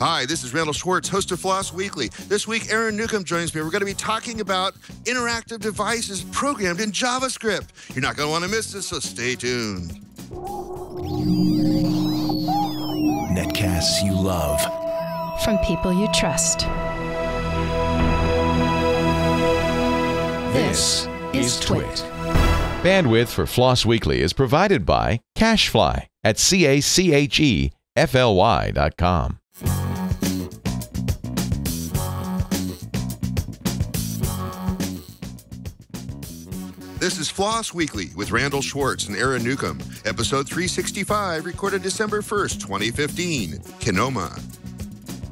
Hi, this is Randal Schwartz, host of Floss Weekly. This week, Aaron Newcomb joins me. We're going to be talking about interactive devices programmed in JavaScript. You're not going to want to miss this, so stay tuned. Netcasts you love. From people you trust. This is Twit. Bandwidth for Floss Weekly is provided by CacheFly at C A C H E F L Y dot com. This is Floss Weekly with Randal Schwartz and Aaron Newcomb, episode 365, recorded December 1st, 2015, Kinoma.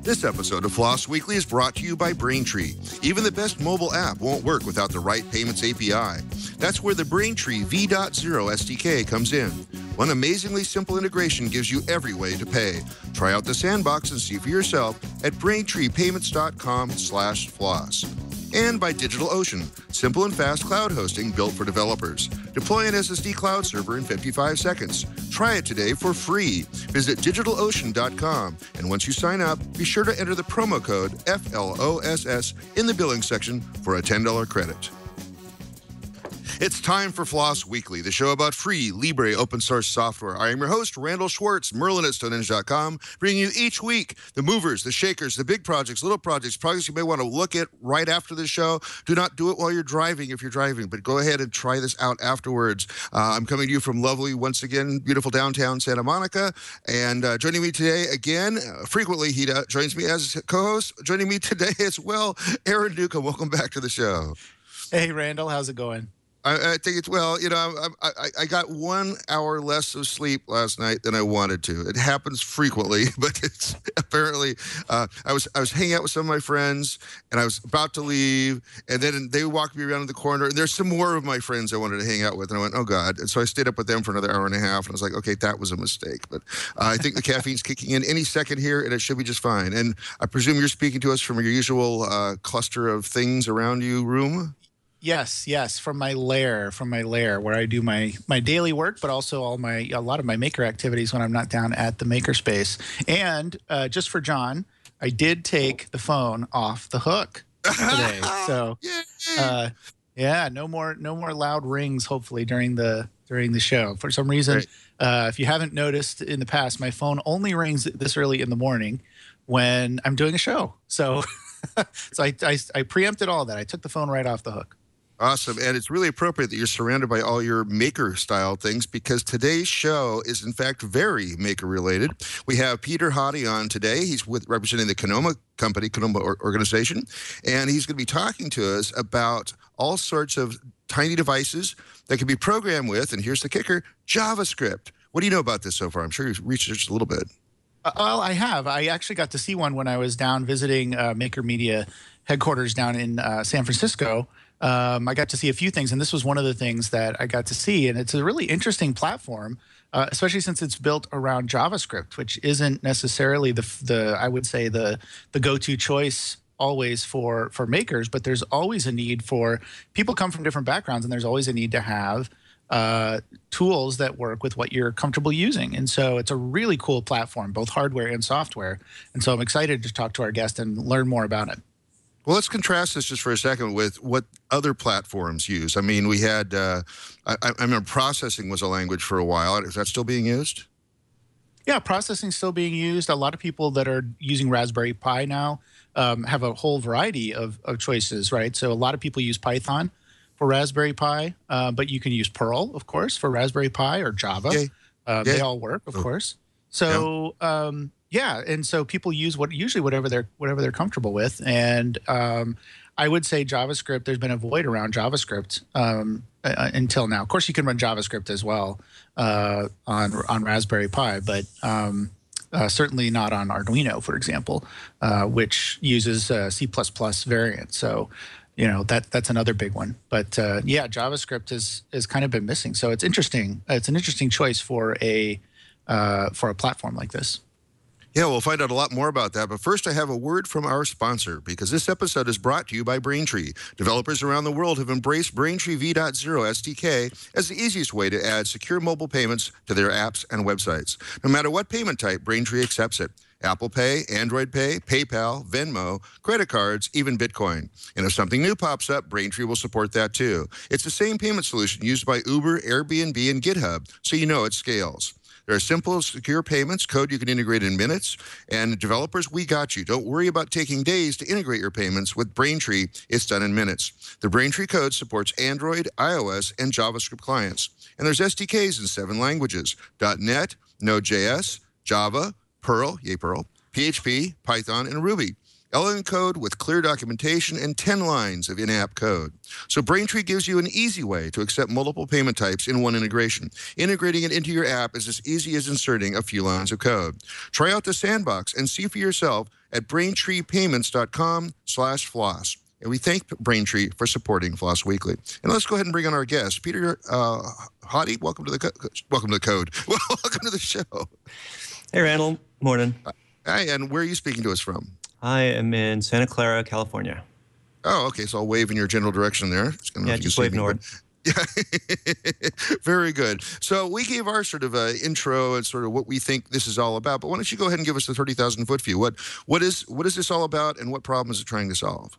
This episode of Floss Weekly is brought to you by Braintree. Even the best mobile app won't work without the right payments API. That's where the Braintree V.0 SDK comes in. One amazingly simple integration gives you every way to pay. Try out the sandbox and see for yourself at braintreepayments.com slash floss and by DigitalOcean, simple and fast cloud hosting built for developers. Deploy an SSD cloud server in 55 seconds. Try it today for free. Visit digitalocean.com, and once you sign up, be sure to enter the promo code FLOSS in the billing section for a $10 credit. It's time for Floss Weekly, the show about free Libre open source software. I am your host, Randal Schwartz, merlyn at Stonehenge.com, bringing you each week the movers, the shakers, the big projects, little projects, projects you may want to look at right after the show. Do not do it while you're driving if you're driving, but go ahead and try this out afterwards. Uh, I'm coming to you from lovely, once again, beautiful downtown Santa Monica. And uh, joining me today again, uh, frequently he joins me as co host. Joining me today as well, Aaron Newcomb. Welcome back to the show. Hey, Randal, how's it going? I, I, think it's well, you know, I, I, I, got one hour less of sleep last night than I wanted to. It happens frequently, but it's apparently uh, I was I was hanging out with some of my friends, and I was about to leave, and then they walked me around in the corner, and there's some more of my friends I wanted to hang out with, and I went, oh god, and so I stayed up with them for another hour and a half, and I was like, okay, that was a mistake, but uh, I think the caffeine's kicking in any second here, and it should be just fine. And I presume you're speaking to us from your usual uh, cluster of things around you room. Yes, yes, from my lair, from my lair where I do my my daily work, but also all my a lot of my maker activities when I'm not down at the makerspace. And uh, just for John, I did take the phone off the hook today. So, uh, yeah, no more no more loud rings. Hopefully during the during the show. For some reason, uh, if you haven't noticed in the past, my phone only rings this early in the morning when I'm doing a show. So. so I, I, I preempted all that. I took the phone right off the hook. Awesome. And it's really appropriate that you're surrounded by all your maker style things because today's show is, in fact, very maker related. We have Peter Hoddie on today. He's with representing the Kinoma company, Kinoma organization, and he's going to be talking to us about all sorts of tiny devices that can be programmed with, and here's the kicker JavaScript. What do you know about this so far? I'm sure you've researched a little bit. Uh, well, I have. I actually got to see one when I was down visiting uh, Maker Media headquarters down in uh, San Francisco um, I got to see a few things, and this was one of the things that I got to see. And it's a really interesting platform, uh, especially since it's built around JavaScript, which isn't necessarily the the I would say the the go to choice always for for makers, but there's always a need for people come from different backgrounds, and there's always a need to have uh, tools that work with what you're comfortable using. And so it's a really cool platform, both hardware and software. And so I'm excited to talk to our guest and learn more about it. Well, let's contrast this just for a second with what other platforms use. I mean, we had, uh, I, I remember processing was a language for a while. Is that still being used? Yeah, processing still being used. A lot of people that are using Raspberry Pi now um, have a whole variety of, of choices, right? So a lot of people use Python for Raspberry Pi, uh, but you can use Perl, of course, for Raspberry Pi or Java. Uh. They all work, of oh. course. So, um, yeah, and so people use what usually whatever they're whatever they're comfortable with, and um, I would say JavaScript. There's been a void around JavaScript um, uh, until now. Of course, you can run JavaScript as well uh, on on Raspberry Pi, but um, uh, certainly not on Arduino, for example, uh, which uses C++ variant. So you know that that's another big one. But uh, yeah, JavaScript has has kind of been missing. So it's interesting. It's an interesting choice for a uh, for a platform like this. Yeah, we'll find out a lot more about that. But first, I have a word from our sponsor because this episode is brought to you by Braintree. Developers around the world have embraced Braintree V.0 SDK as the easiest way to add secure mobile payments to their apps and websites. No matter what payment type, Braintree accepts it. Apple Pay, Android Pay, PayPal, Venmo, credit cards, even Bitcoin. And if something new pops up, Braintree will support that too. It's the same payment solution used by Uber, Airbnb, and GitHub, so you know it scales. There are simple, secure payments, code you can integrate in minutes. And developers, we got you. Don't worry about taking days to integrate your payments. With Braintree, it's done in minutes. The Braintree code supports Android, iOS, and JavaScript clients. And there's SDKs in seven languages .NET, Node.js, Java, Perl, yay Perl, PHP, Python, and Ruby. Elegant code with clear documentation and 10 lines of in app code. So, Braintree gives you an easy way to accept multiple payment types in one integration. Integrating it into your app is as easy as inserting a few lines of code. Try out the sandbox and see for yourself at braintreepayments.com slash floss. And we thank Braintree for supporting Floss Weekly. And let's go ahead and bring on our guest, Peter uh, Hoddie. Welcome to the co- welcome to the code. welcome to the show. Hey, Randal. Morning. Hi, and where are you speaking to us from? I am in Santa Clara, California. Oh, okay. So I'll wave in your general direction there. yeah, just wave north. Yeah, very good. So we gave our sort of uh, intro and sort of what we think this is all about. But why don't you go ahead and give us the thirty thousand foot view? What what is what is this all about, and what problem is it trying to solve?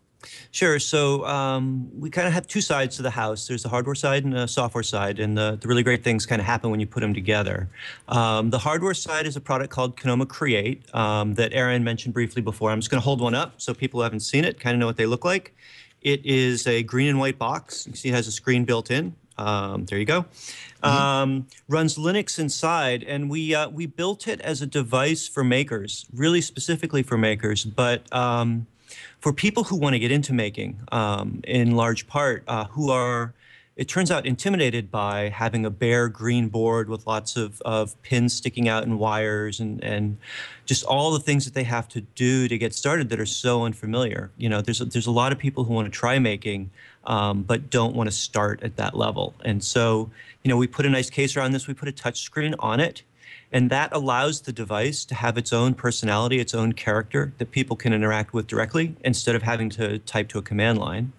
Sure. So um, we kind of have two sides to the house. There's the hardware side and the software side, and the, the really great things kind of happen when you put them together. Um, the hardware side is a product called Kinoma Create um, that Aaron mentioned briefly before. I'm just going to hold one up so people who haven't seen it kind of know what they look like. It is a green and white box. You can see it has a screen built in. Um, there you go. Mm-hmm. Um, runs Linux inside, and we uh, we built it as a device for makers, really specifically for makers. But um, for people who want to get into making, um, in large part, uh, who are, it turns out, intimidated by having a bare green board with lots of, of pins sticking out and wires and, and just all the things that they have to do to get started that are so unfamiliar. You know, there's a, there's a lot of people who want to try making, um, but don't want to start at that level. And so, you know, we put a nice case around this. We put a touch screen on it. And that allows the device to have its own personality, its own character that people can interact with directly instead of having to type to a command line.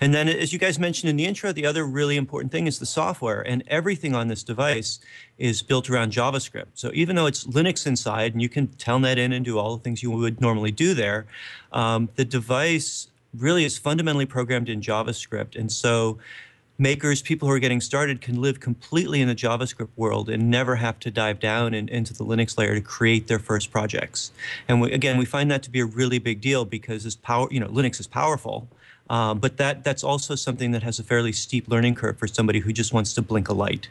And then, as you guys mentioned in the intro, the other really important thing is the software. And everything on this device is built around JavaScript. So even though it's Linux inside and you can telnet in and do all the things you would normally do there, um, the device really is fundamentally programmed in JavaScript. And so makers, people who are getting started, can live completely in the JavaScript world and never have to dive down in, into the Linux layer to create their first projects. And we, again, we find that to be a really big deal because this power, you know, Linux is powerful. Um, but that that's also something that has a fairly steep learning curve for somebody who just wants to blink a light.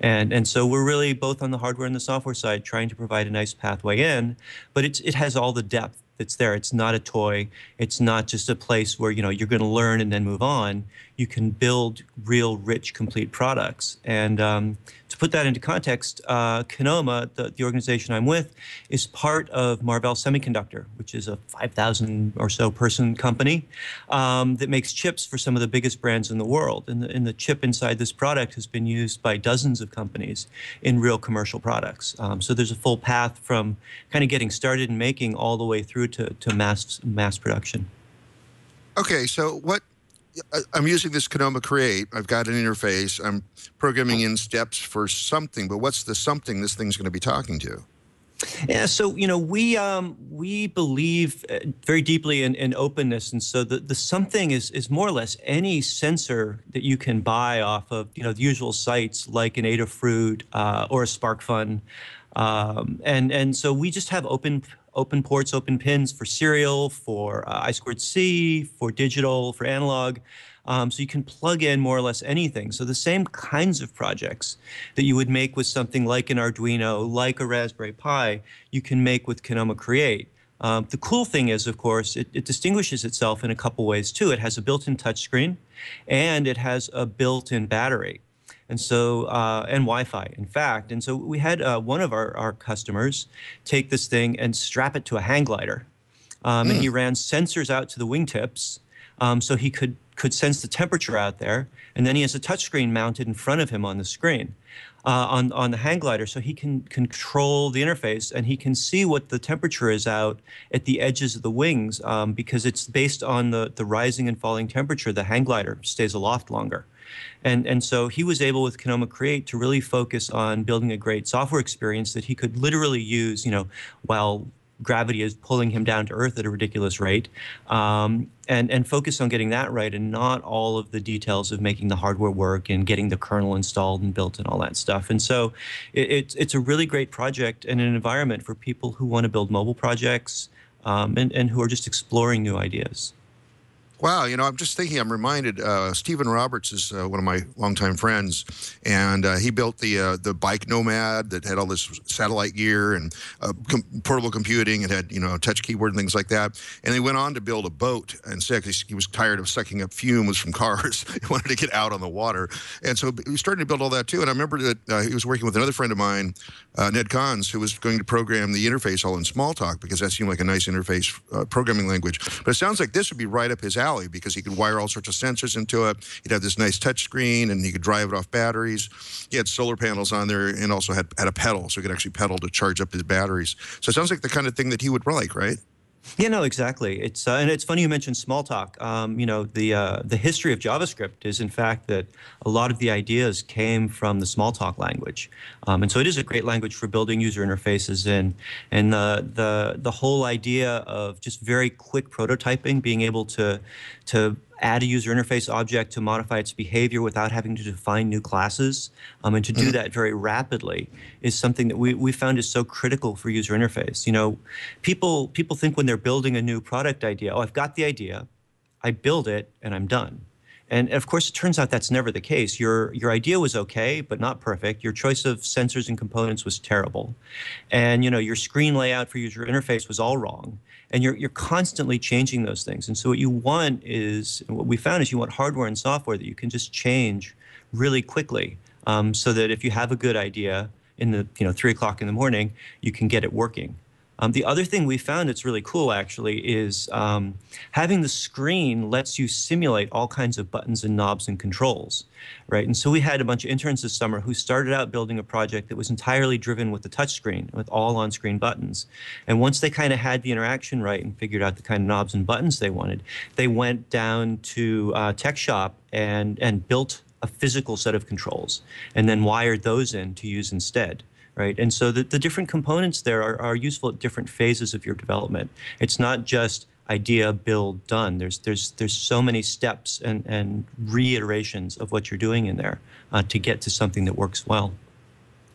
And, and so we're really both on the hardware and the software side trying to provide a nice pathway in, but it's, it has all the depth that's there. It's not a toy. It's not just a place where you know you're going to learn and then move on. You can build real, rich, complete products. And um, to put that into context, uh, the, the organization I'm with, is part of Marvell Semiconductor, which is a 5,000 or so person company um, that makes chips for some of the biggest brands in the world. And the, and the, chip inside this product has been used by dozens of companies in real commercial products. Um, so there's a full path from kind of getting started and making all the way through to, to mass mass production. Okay, so what I'm using this Kinoma Create. I've got an interface. I'm programming in steps for something, but what's the something this thing's going to be talking to? Yeah, so you know we um, we believe uh, very deeply in, in openness, and so the, the something is is more or less any sensor that you can buy off of you know the usual sites like an Adafruit uh, or a SparkFun, um, and and so we just have open open ports, open pins for serial, for uh, I squared C, for digital, for analog. Um, so you can plug in more or less anything. So the same kinds of projects that you would make with something like an Arduino, like a Raspberry Pi, you can make with Kinoma Create. Um, the cool thing is, of course, it, it, distinguishes itself in a couple ways too. It has a built-in touchscreen, and it has a built-in battery and so uh, and Wi-Fi, in fact. And so we had uh, one of our, our customers take this thing and strap it to a hang glider, um, mm. and he hmm. ran sensors out to the wingtips, um, so he could could sense the temperature out there, and then he has a touchscreen mounted in front of him on the screen. Uh, on, on the hang glider, so he can control the interface and he can see what the temperature is out at the edges of the wings um, because it's based on the, the rising and falling temperature. The hang glider stays aloft longer. And, and so he was able with Kinoma Create to really focus on building a great software experience that he could literally use, you know, while gravity is pulling him down to earth at a ridiculous rate. Um, and, and focus on getting that right and not all of the details of making the hardware work and getting the kernel installed and built and all that stuff. And so it, it's, it's a really great project and an environment for people who want to build mobile projects um, and, and who are just exploring new ideas. Wow, you know, I'm just thinking. I'm reminded. Uh, Steven Roberts is uh, one of my longtime friends, and uh, he built the uh, the bike Nomad that had all this satellite gear and uh, com- portable computing. It had you know touch keyboard and things like that. And he went on to build a boat, and he was tired of sucking up fumes from cars. he wanted to get out on the water, and so he started to build all that too. And I remember that uh, he was working with another friend of mine, Ned Konz, who was going to program the interface all in Smalltalk because that seemed like a nice interface programming language. But it sounds like this would be right up his alley because he could wire all sorts of sensors into it. He'd have this nice touch screen and he could drive it off batteries. He had solar panels on there and also had, had a pedal, so he could actually pedal to charge up his batteries. So it sounds like the kind of thing that he would like, right? Yeah, no, exactly. It's uh, and it's funny you mentioned Smalltalk. Um, you know, the uh, the history of JavaScript is in fact that a lot of the ideas came from the Smalltalk language, um, and so it is a great language for building user interfaces and and the the the whole idea of just very quick prototyping, being able to to add a user interface object to modify its behavior without having to define new classes. Um, and to do mm-hmm. that very rapidly is something that we, we found is so critical for user interface. You know, people people think when they're building a new product idea, oh, I've got the idea, I build it, and I'm done. And of course, it turns out that's never the case. Your your idea was okay, but not perfect. Your choice of sensors and components was terrible, and you know your screen layout for user interface was all wrong. And you're you're constantly changing those things. And so what you want is what we found is you want hardware and software that you can just change really quickly, um, so that if you have a good idea in the you know three o'clock in the morning, you can get it working. Um, the other thing we found that's really cool actually is um, having the screen lets you simulate all kinds of buttons and knobs and controls, right? And so we had a bunch of interns this summer who started out building a project that was entirely driven with the touchscreen, with all on-screen buttons. And once they kind of had the interaction right and figured out the kind of knobs and buttons they wanted, they went down to uh, Tech Shop and and built a physical set of controls and then wired those in to use instead right? And so the, the different components there are, are useful at different phases of your development. It's not just idea, build, done. There's there's there's so many steps and and reiterations of what you're doing in there uh, to get to something that works well.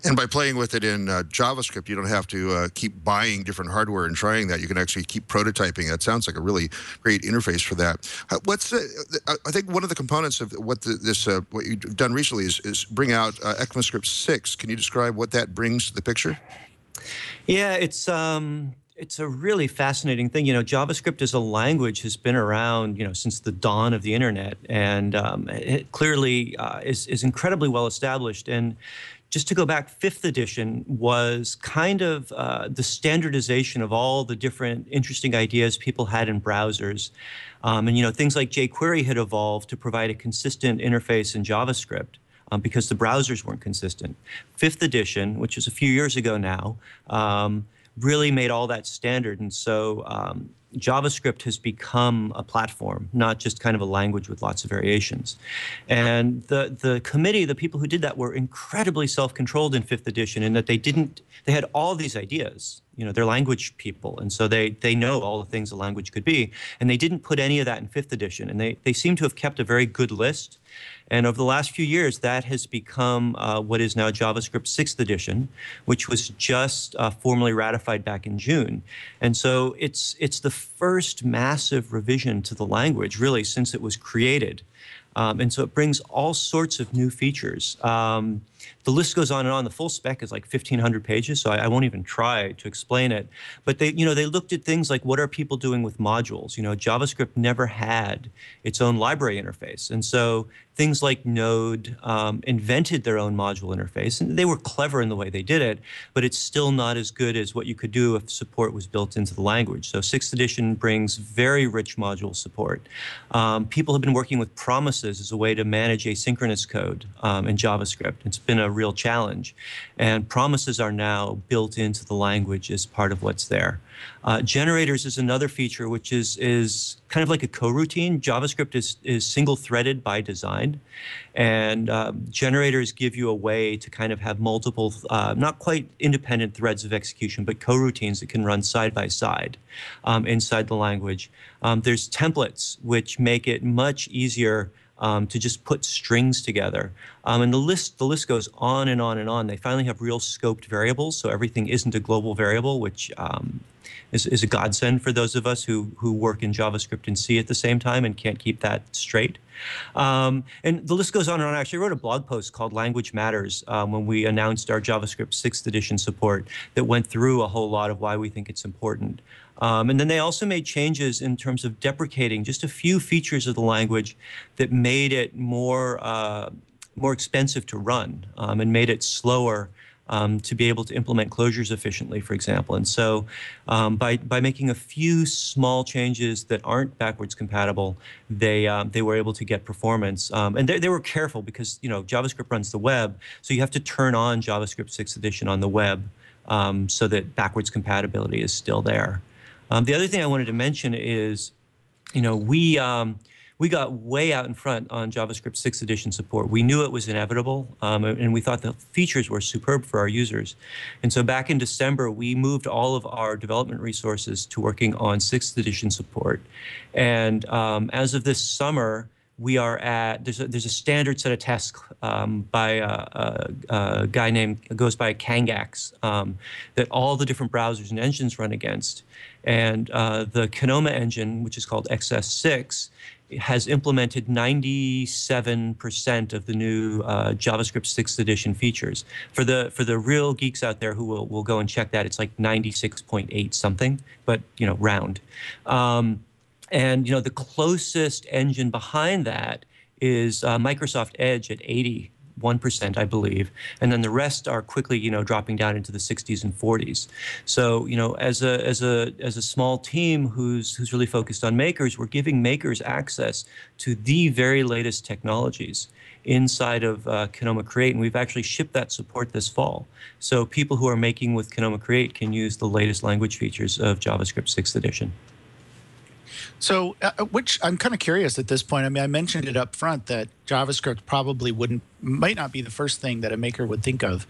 And by playing with it in uh, JavaScript, you don't have to uh, keep buying different hardware and trying that. You can actually keep prototyping. That sounds like a really great interface for that. Uh, what's I think one of the components of what the, this uh, what you've done recently is, is bring out uh, ECMAScript 6. Can you describe what that brings to the picture? Yeah, it's um, it's a really fascinating thing. You know, JavaScript as a language has been around, you know, since the dawn of the internet, and um, it clearly uh, is is incredibly well established. And just to go back, fifth edition was kind of uh, the standardization of all the different interesting ideas people had in browsers. Um, and you know, things like jQuery had evolved to provide a consistent interface in JavaScript. Um, because the browsers weren't consistent. Fifth edition, which is a few years ago now, um, really made all that standard. And so um, JavaScript has become a platform, not just kind of a language with lots of variations. And the, the committee, the people who did that, were incredibly self controlled in fifth edition in that they didn't, they had all these ideas. You know, they're language people, and so they, they know all the things a language could be. And they didn't put any of that in fifth edition. And they, they seem to have kept a very good list. And over the last few years, that has become uh, what is now JavaScript 6th edition, which was just uh, formally ratified back in June. And so it's, it's the first massive revision to the language, really, since it was created. Um, and so it brings all sorts of new features. Um, the list goes on and on. The full spec is like 1,500 pages, so I, I, won't even try to explain it. But they, you know, they looked at things like what are people doing with modules. You know, JavaScript never had its own library interface, and so things like Node um, invented their own module interface, and they were clever in the way they did it. But it's still not as good as what you could do if support was built into the language. So sixth edition brings very rich module support. Um, people have been working with promises as a way to manage asynchronous code um, in JavaScript. It's been a real challenge. And promises are now built into the language as part of what's there. Uh, generators is another feature which is is kind of like a coroutine. JavaScript is is single threaded by design, and um, generators give you a way to kind of have multiple, uh, not quite independent threads of execution, but coroutines that can run side by side um, inside the language. Um, there's templates which make it much easier um, to just put strings together. Um, and the list the list goes on and on and on. They finally have real scoped variables, so everything isn't a global variable, which um, is, is a godsend for those of us who who work in JavaScript and C at the same time and can't keep that straight. Um, and the list goes on and on. I actually wrote a blog post called Language Matters um, when we announced our JavaScript 6th edition support that went through a whole lot of why we think it's important. Um, and then they also made changes in terms of deprecating just a few features of the language that made it more uh, more expensive to run um, and made it slower um, to be able to implement closures efficiently, for example. And so um, by, by making a few small changes that aren't backwards compatible, they, um, they were able to get performance. Um, and they, they were careful because, you know, JavaScript runs the web, so you have to turn on JavaScript 6th edition on the web um, so that backwards compatibility is still there. Um, the other thing I wanted to mention is, you know, we um, we got way out in front on JavaScript 6th edition support. We knew it was inevitable, um, and we thought the features were superb for our users. And so back in December, we moved all of our development resources to working on 6th edition support. And um, as of this summer, we are at there's a, there's a standard set of tests um, by a, a, a, guy named goes by Kangax um, that all the different browsers and engines run against, and uh, the Kinoma engine, which is called XS6, has implemented 97% of the new uh, JavaScript 6th edition features. For the for the real geeks out there who will, will go and check that, it's like 96.8 something, but you know round. Um, and you know the closest engine behind that is uh, Microsoft Edge at 80 1%, I believe. And then the rest are quickly, you know, dropping down into the 60s and 40s. So, you know, as a, as a, as a small team who's, who's really focused on makers, we're giving makers access to the very latest technologies inside of uh, Kinoma Create. And we've actually shipped that support this fall. So people who are making with Kinoma Create can use the latest language features of JavaScript 6th edition. So, uh, uh, which I'm kind of curious at this point. I mean, I mentioned it up front that JavaScript probably wouldn't, might not be the first thing that a maker would think of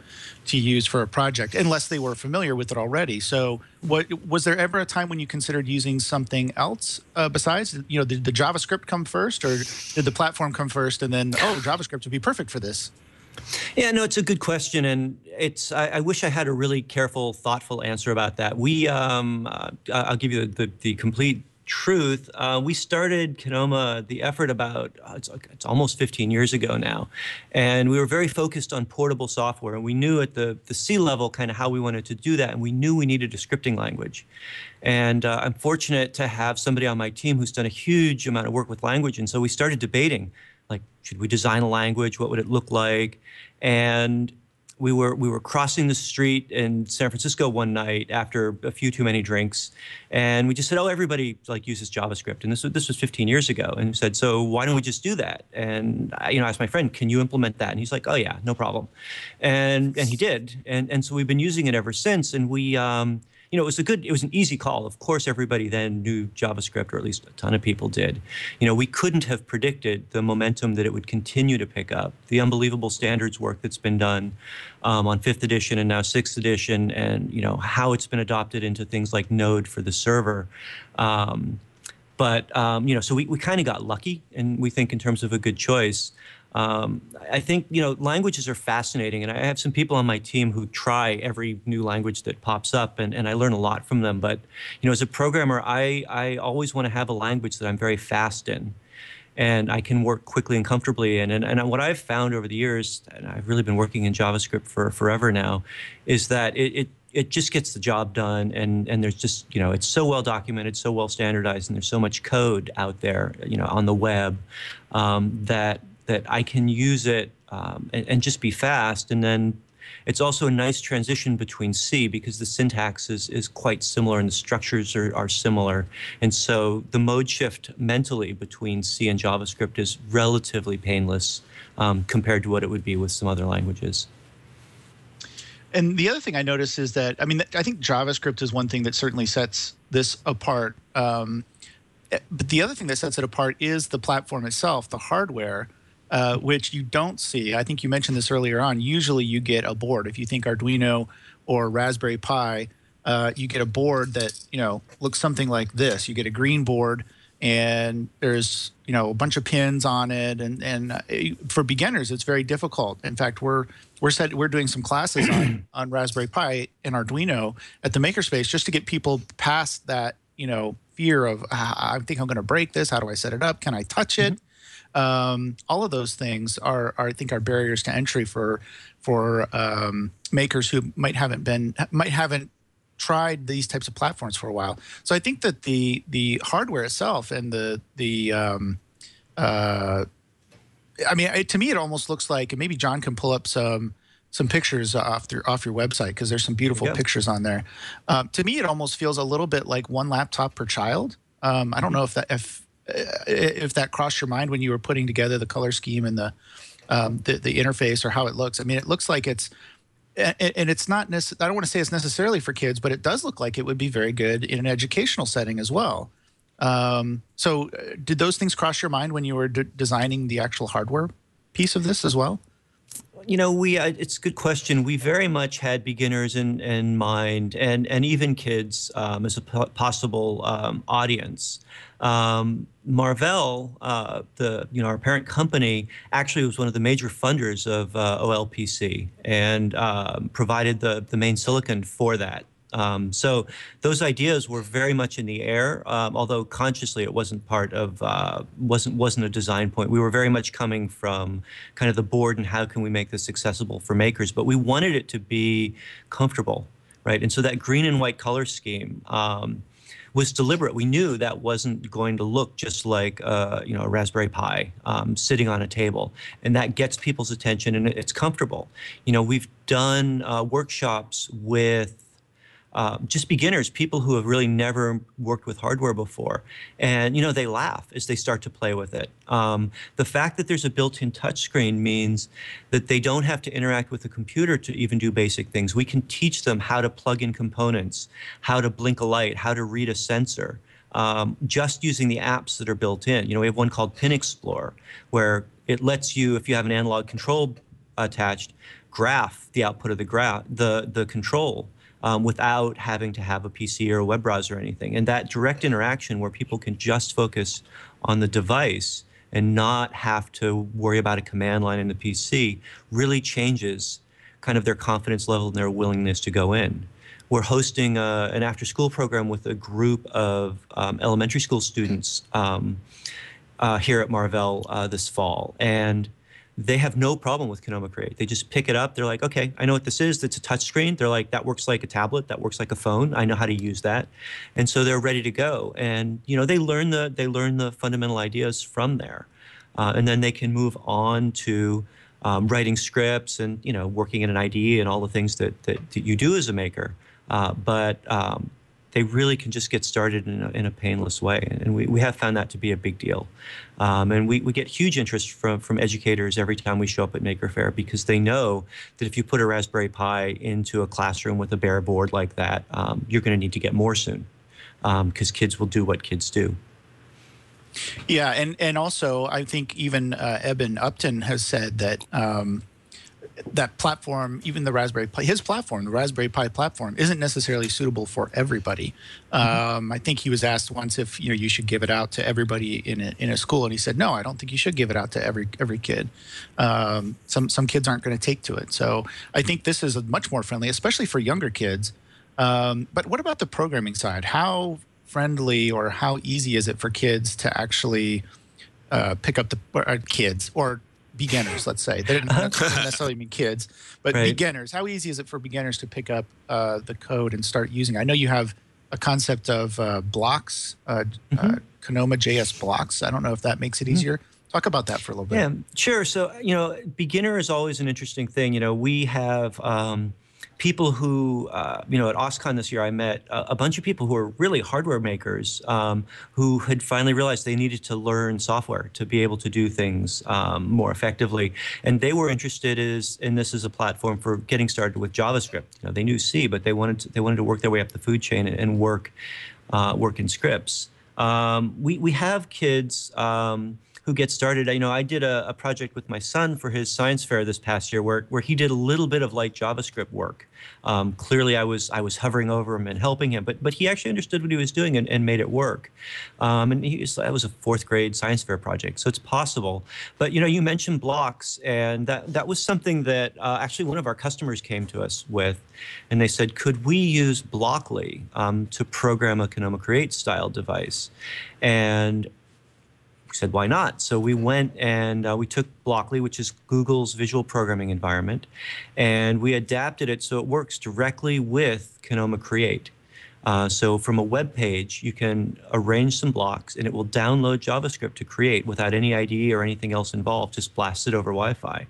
to use for a project unless they were familiar with it already. So, what was there ever a time when you considered using something else uh, besides, you know, did the JavaScript come first, or did the platform come first, and then oh, JavaScript would be perfect for this? Yeah, no, it's a good question, and it's. I, I, wish I had a really careful, thoughtful answer about that. We, um, uh, I'll give you the, the, the complete truth, uh, we started Kinoma, the effort about, uh, it's, it's, almost 15 years ago now. And we were very focused on portable software. And we knew at the, the C level kind of how we wanted to do that. And we knew we needed a scripting language. And uh, I'm fortunate to have somebody on my team who's done a huge amount of work with language. And so we started debating, like, should we design a language? What would it look like? And we were we were crossing the street in San Francisco one night after a few too many drinks, and we just said, "Oh, everybody like uses JavaScript," and this was this was 15 years ago, and we said, "So why don't we just do that?" And I, you know, I asked my friend, "Can you implement that?" And he's like, "Oh yeah, no problem," and and he did, and and so we've been using it ever since, and we. Um, you know, it was a good, it was an easy call. Of course, everybody then knew JavaScript, or at least a ton of people did. You know, we couldn't have predicted the momentum that it would continue to pick up, the unbelievable standards work that's been done um, on fifth edition and now sixth edition, and you know how it's been adopted into things like Node for the server. Um, but um, you know, so we, we kind of got lucky, and we think in terms of a good choice. Um, I think you know languages are fascinating, and I have some people on my team who try every new language that pops up, and, and I learn a lot from them. But you know, as a programmer, I I always want to have a language that I'm very fast in, and I can work quickly and comfortably in. And, and what I've found over the years, and I've really been working in JavaScript for forever now, is that it, it it just gets the job done and and there's just you know it's so well documented so well standardized and there's so much code out there you know on the web um, that that I can use it um, and, and, just be fast. And then, It's also a nice transition between C because the syntax is, is quite similar and the structures are, are similar. And so the mode shift mentally between C and JavaScript is relatively painless um, compared to what it would be with some other languages. And the other thing I notice is that I mean I think JavaScript is one thing that certainly sets this apart. Um, but the other thing that sets it apart is the platform itself, the hardware, uh, which you don't see. I think you mentioned this earlier on. Usually, you get a board. If you think Arduino or Raspberry Pi, uh, you get a board that you know looks something like this. You get a green board and there's you know a bunch of pins on it and and uh, for beginners it's very difficult in fact we're we're set we're doing some classes on on raspberry pi and arduino at the makerspace just to get people past that you know fear of ah, i think i'm going to break this how do i set it up can i touch it mm-hmm. Um, all of those things are, are i think are barriers to entry for for um, makers who might haven't been might haven't tried these types of platforms for a while. So I think that the the hardware itself and the the um, uh, I mean, it, to me, it almost looks like maybe John can pull up some some pictures off their, off your website because there's some beautiful pictures on there. Um, to me, it almost feels a little bit like one laptop per child. Um, I don't know if that if if that crossed your mind when you were putting together the color scheme and the um, the, the interface or how it looks. I mean, it looks like it's and, it's not necess- I don't want to say it's necessarily for kids, but it does look like it would be very good in an educational setting as well. Um, so, uh, did those things cross your mind when you were designing the actual hardware piece of this as well? You know, we uh, it's a good question. We very much had beginners in, in mind, and and even kids um, as a possible um, audience. Um, Marvell, uh, the you know our parent company, actually was one of the major funders of uh, OLPC and um, provided the the main silicon for that. Um, so those ideas were very much in the air, um, although consciously it wasn't part of uh, wasn't wasn't a design point. We were very much coming from kind of the board and how can we make this accessible for makers, but we wanted it to be comfortable, right? And so that green and white color scheme. Was deliberate. We knew that wasn't going to look just like uh, you know a Raspberry Pi um, sitting on a table, and that gets people's attention and it's comfortable. You know, we've done uh, workshops with uh, just beginners, people who have really never worked with hardware before. And, you know, they laugh as they start to play with it. Um, the fact that there's a built-in touchscreen means that they don't have to interact with the computer to even do basic things. We can teach them how to plug in components, how to blink a light, how to read a sensor. Um, just using the apps that are built in. You know, we have one called Pin Explorer, where it lets you, if you have an analog control attached, graph the output of the graph, the the control um, without having to have a PC or a web browser or anything. And that direct interaction where people can just focus on the device and not have to worry about a command line in the PC really changes kind of their confidence level and their willingness to go in. We're hosting a, uh, an after school program with a group of um, elementary school students um, uh, here at Marvell uh, this fall. And they have no problem with Kinoma Create. They just pick it up. They're like, okay, I know what this is. It's a touch screen. They're like, that works like a tablet. That works like a phone. I know how to use that, and so they're ready to go. And you know, they learn the they learn the fundamental ideas from there, uh, and then they can move on to um, writing scripts and you know working in an IDE and all the things that that, that you do as a maker. Uh, but um, they really can just get started in a, in a painless way. And we, we have found that to be a big deal. Um, and we, we get huge interest from, from educators every time we show up at Maker Faire because they know that if you put a Raspberry Pi into a classroom with a bare board like that, um, you're going to need to get more soon because um, kids will do what kids do. Yeah, and, and also I think even uh, Eben Upton has said that um, that platform, even the Raspberry Pi, his platform, the Raspberry Pi platform, isn't necessarily suitable for everybody. Mm-hmm. Um, I think he was asked once if you know you should give it out to everybody in a, in a school, and he said, "No, I don't think you should give it out to every every kid. Um, some some kids aren't going to take to it. So I think this is much more friendly, especially for younger kids. Um, but what about the programming side? How friendly or how easy is it for kids to actually uh, pick up the or, uh, kids or beginners, let's say. They didn't necessarily mean kids, but right. beginners. How easy is it for beginners to pick up uh, the code and start using? I know you have a concept of uh, blocks, uh, uh mm-hmm. Kinoma JS blocks. I don't know if that makes it mm-hmm. easier. Talk about that for a little bit. Yeah, sure. So, you know, beginner is always an interesting thing. You know, we have um, people who, uh, you know, at OSCON this year, I met a, a, bunch of people who are really hardware makers um, who had finally realized they needed to learn software to be able to do things um, more effectively. And they were interested is, in this as a platform for getting started with JavaScript. You know, they knew C, but they wanted to, they wanted to work their way up the food chain and, and work uh, work in scripts. Um, we we have kids. Um, who gets started. You know, I did a, a, project with my son for his science fair this past year, where where he did a little bit of light JavaScript work. Um, clearly, I was I was hovering over him and helping him, but but he actually understood what he was doing and, and made it work. Um, and he was, that was a fourth grade science fair project, so it's possible. But you know, you mentioned blocks, and that that was something that uh, actually one of our customers came to us with, and they said, could we use Blockly um, to program a Kinoma Create style device? And we said, why not? So we went and uh, we took Blockly, which is Google's visual programming environment, and we adapted it so it works directly with Kinoma Create. Uh, so from a web page, you can arrange some blocks and it will download JavaScript to create without any IDE or anything else involved, just blast it over Wi-Fi.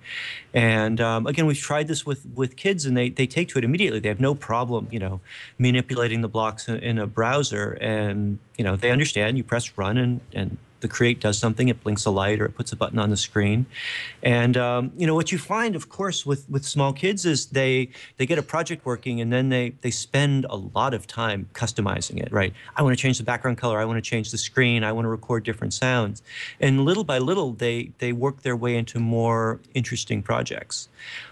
And um, again, we've tried this with, with kids and they, they take to it immediately. They have no problem, you know, manipulating the blocks in, in a browser and, you know, they understand you press run and, and the create does something it blinks a light or it puts a button on the screen. And um, you know what you find of course with with small kids is they they get a project working and then they they spend a lot of time customizing it right? I want to change the background color i want to change the screen i want to record different sounds. And little by little they they work their way into more interesting projects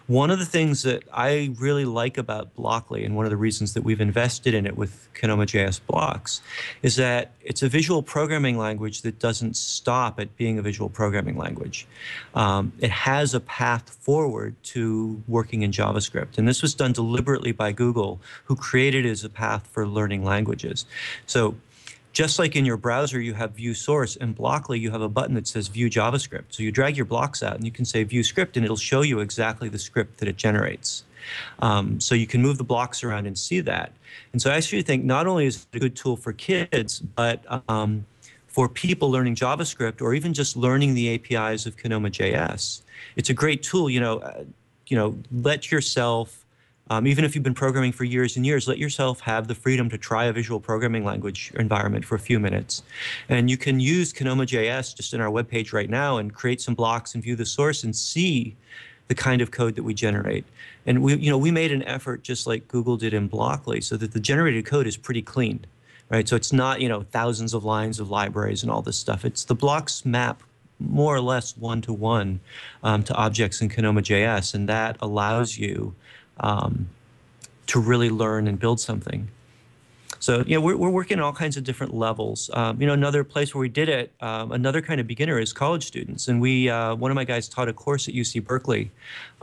one of the things that I really like about Blockly, and one of the reasons that we've invested in it with Kinoma JS blocks, is that it's a visual programming language that doesn't stop at being a visual programming language. Um, it has a path forward to working in JavaScript. And this was done deliberately by Google, who created it as a path for learning languages. So just like in your browser, you have view source, in Blockly, you have a button that says view JavaScript. So you drag your blocks out and you can say view script, and it'll show you exactly the script that it generates. Um, so you can move the blocks around and see that. And so I actually think not only is it a good tool for kids, but um, for people learning JavaScript or even just learning the APIs of Kinoma JS, it's a great tool. You know, uh, you know, let yourself um, even if you've been programming for years and years, let yourself have the freedom to try a visual programming language environment for a few minutes. And you can use Kinoma.js just in our webpage right now and create some blocks and view the source and see the kind of code that we generate. And we, you know, we made an effort just like Google did in Blockly so that the generated code is pretty clean, right? So it's not, you know, thousands of lines of libraries and all this stuff. It's the blocks map more or less one-to-one um, to objects in Kinoma.js, and that allows you um, to really learn and build something. So yeah, we're, we're working all kinds of different levels. Um, you know, another place where we did it, um, another kind of beginner is college students. And we, uh, one of my guys taught a course at UC Berkeley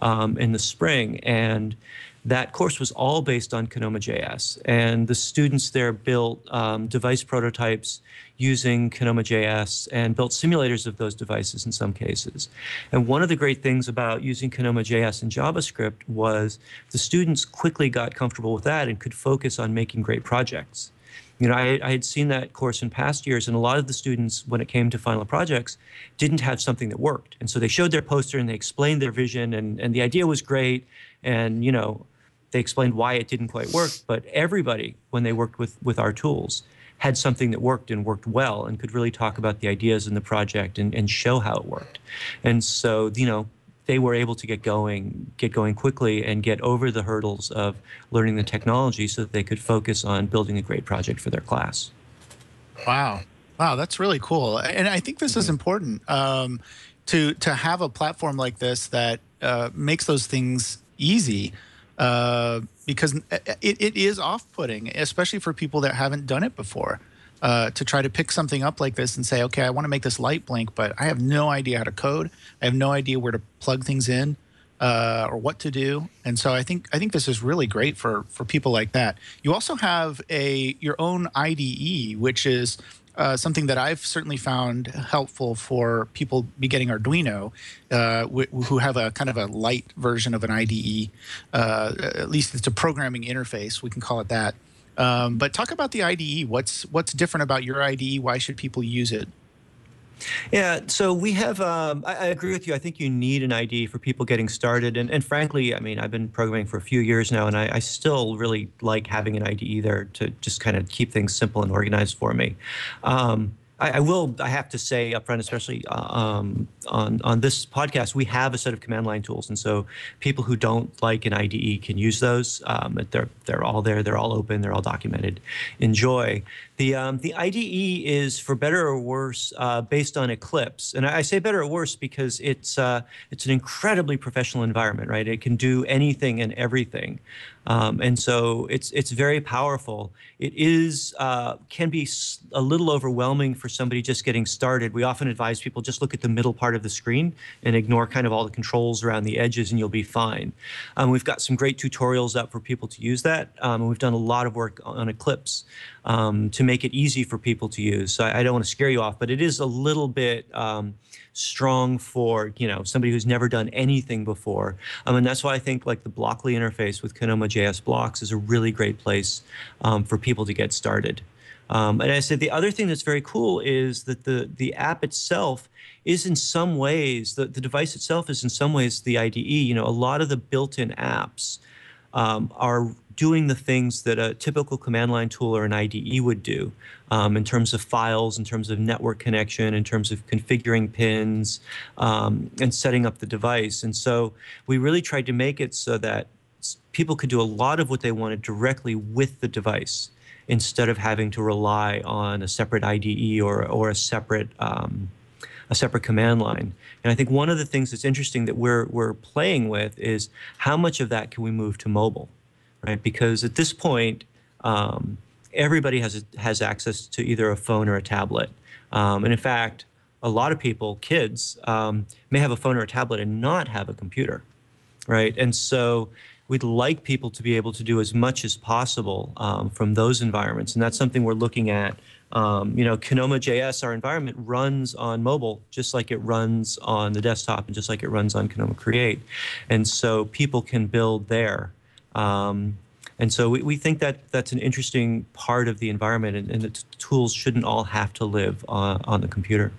um, in the spring, and that course was all based on Kinoma.js. And the students there built um, device prototypes using Kinoma.js and built simulators of those devices in some cases. And one of the great things about using Kinoma.js and JavaScript was the students quickly got comfortable with that and could focus on making great projects. You know, I, I, had seen that course in past years, and a lot of the students, when it came to final projects, didn't have something that worked. And so they showed their poster and they explained their vision, and, and the idea was great. And, you know, they explained why it didn't quite work. But everybody, when they worked with, with our tools, had something that worked and worked well and could really talk about the ideas in the project and, and show how it worked. And so, you know, they were able to get going, get going quickly and get over the hurdles of learning the technology so that they could focus on building a great project for their class. Wow. Wow, that's really cool. And I think this mm-hmm. is important um, to, to have a platform like this that uh, makes those things easy uh, because it, it is off-putting, especially for people that haven't done it before. Uh, to try to pick something up like this and say, okay, I want to make this light blink, but I have no idea how to code. I have no idea where to plug things in uh, or what to do. And so I think I think this is really great for for people like that. You also have a your own IDE, which is uh, something that I've certainly found helpful for people beginning Arduino uh, who have a kind of a light version of an IDE. Uh, at least it's a programming interface, we can call it that. Um, but talk about the IDE. What's what's different about your IDE? Why should people use it? Yeah, so we have. Um, I, I, agree with you. I think you need an IDE for people getting started, and, and frankly, I mean, I've been programming for a few years now, and I, I still really like having an IDE there to just kind of keep things simple and organized for me. Um, I, I, will. I have to say upfront, especially uh, um, on on this podcast, we have a set of command line tools, and so people who don't like an IDE can use those. Um, they're they're all there. They're all open. They're all documented. Enjoy. The um, the IDE is for better or worse uh, based on Eclipse, and I say better or worse because it's uh, it's an incredibly professional environment, right? It can do anything and everything, um, and so it's it's very powerful. It is uh, can be a little overwhelming for somebody just getting started. We often advise people just look at the middle part of the screen and ignore kind of all the controls around the edges, and you'll be fine. Um, we've got some great tutorials up for people to use that, um, we've done a lot of work on Eclipse um, to make it easy for people to use. So I, I, don't want to scare you off, but it is a little bit um, strong for you know somebody who's never done anything before. Um, and that's why I think like the Blockly interface with Kinoma JS blocks is a really great place um, for people to get started. Um, and I said the other thing that's very cool is that the the app itself is in some ways the, the device itself is in some ways the IDE. You know, a lot of the built-in apps um, are doing the things that a typical command line tool or an IDE would do um, in terms of files, in terms of network connection, in terms of configuring pins, um, and setting up the device. And so we really tried to make it so that people could do a lot of what they wanted directly with the device instead of having to rely on a separate IDE or, or a separate um, a separate command line. And I think one of the things that's interesting that we're we're playing with is how much of that can we move to mobile right? Because at this point, um, everybody has has access to either a phone or a tablet, um, and in fact, a lot of people, kids, um, may have a phone or a tablet and not have a computer, right? And so we'd like people to be able to do as much as possible um, from those environments, and that's something we're looking at. Um, you know, Kinoma JS, our environment runs on mobile just like it runs on the desktop and just like it runs on Kinoma Create, and so people can build there. Um, and so we, we think that that's an interesting part of the environment, and, and the tools shouldn't all have to live on, on the computer.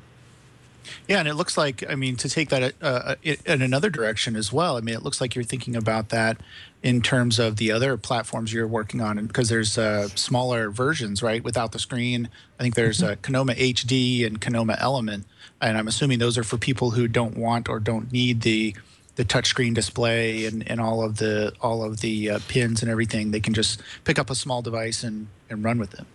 Yeah, and it looks like, I mean, to take that uh, uh in another direction as well. I mean, it looks like you're thinking about that in terms of the other platforms you're working on, and because there's uh, smaller versions, right, without the screen. I think there's mm-hmm. Kinoma HD and Kinoma Element, and I'm assuming those are for people who don't want or don't need the the touchscreen display and, and all of the all of the uh, pins and everything. They can just pick up a small device and, and run with it.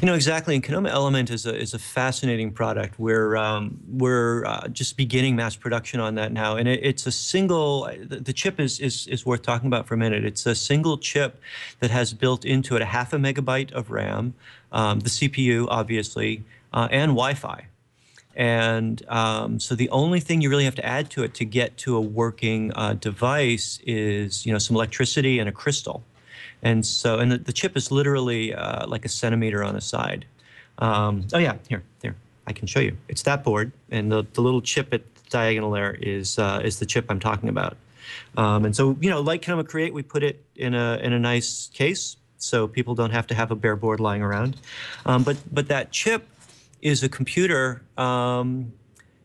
You know exactly, and Kinoma Element is a is a fascinating product. We're um, we're uh, just beginning mass production on that now, and it, it's a single. The, the, chip is, is is worth talking about for a minute. It's a single chip that has built into it a half a megabyte of RAM, um, the CPU obviously, uh, and Wi-Fi. And um, so the only thing you really have to add to it to get to a working uh, device is, you know, some electricity and a crystal. And so, and the, the chip is literally uh, like a centimeter on a side. Um, oh yeah, here, here, I can show you. It's that board, and the, the little chip at the diagonal there is uh, is the chip I'm talking about. Um, and so, you know, like Kinoma Create, we put it in a in a nice case, so people don't have to have a bare board lying around. Um, but but that chip is a computer, um,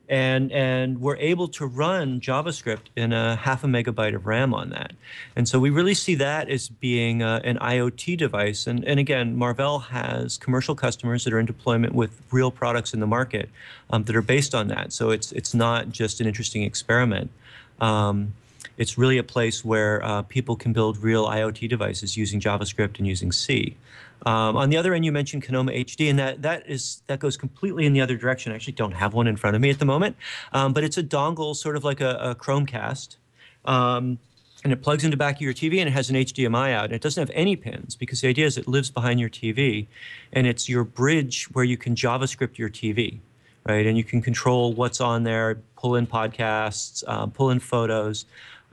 and and we're able to run JavaScript in a half a megabyte of RAM on that. And so we really see that as being uh, an IoT device. And and again, Marvell has commercial customers that are in deployment with real products in the market um, that are based on that. So it's it's not just an interesting experiment. Um, it's really a place where uh, people can build real IoT devices using JavaScript and using C. Um, on the other end, you mentioned Kinoma HD, and that that is that goes completely in the other direction. I actually don't have one in front of me at the moment, um, but it's a dongle, sort of like a, a Chromecast, um, and it plugs into the back of your TV, and it has an HDMI out. And it doesn't have any pins because the idea is it lives behind your TV, and it's your bridge where you can JavaScript your TV, right? And you can control what's on there, pull in podcasts, uh, pull in photos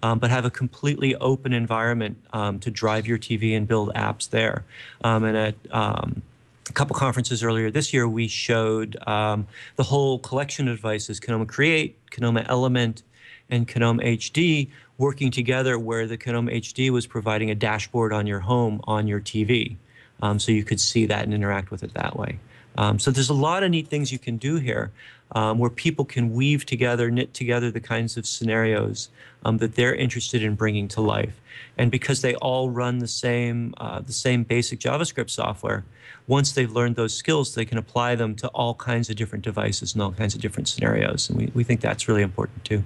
um, but have a completely open environment um, to drive your TV and build apps there. Um, and at um, a couple conferences earlier this year, we showed um, the whole collection of devices Kinoma Create, Kinoma Element, and Kinoma HD working together, where the Kinoma HD was providing a dashboard on your home on your TV. Um, so you could see that and interact with it that way. Um, so there's a lot of neat things you can do here um, where people can weave together, knit together the kinds of scenarios um, that they're interested in bringing to life. And because they all run the same, uh, the same basic JavaScript software, once they've learned those skills, they can apply them to all kinds of different devices and all kinds of different scenarios. And we, we think that's really important too.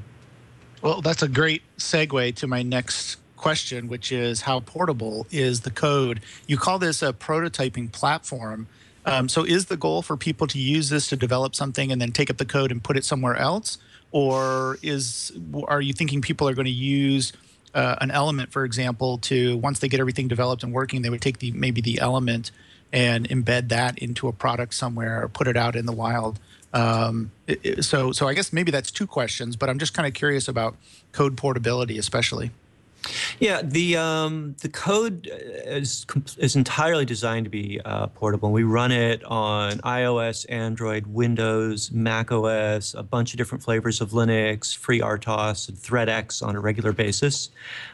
Well, that's a great segue to my next question, which is how portable is the code? You call this a prototyping platform. Um, so, is the goal for people to use this to develop something and then take up the code and put it somewhere else, or is are you thinking people are going to use uh, an element, for example, to once they get everything developed and working, they would take the maybe the element and embed that into a product somewhere or put it out in the wild? Um, so, so I guess maybe that's two questions, but I'm just kind of curious about code portability, especially. Yeah, the um, the code is is entirely designed to be uh, portable. We run it on iOS, Android, Windows, Mac OS, a bunch of different flavors of Linux, FreeRTOS, and ThreadX on a regular basis.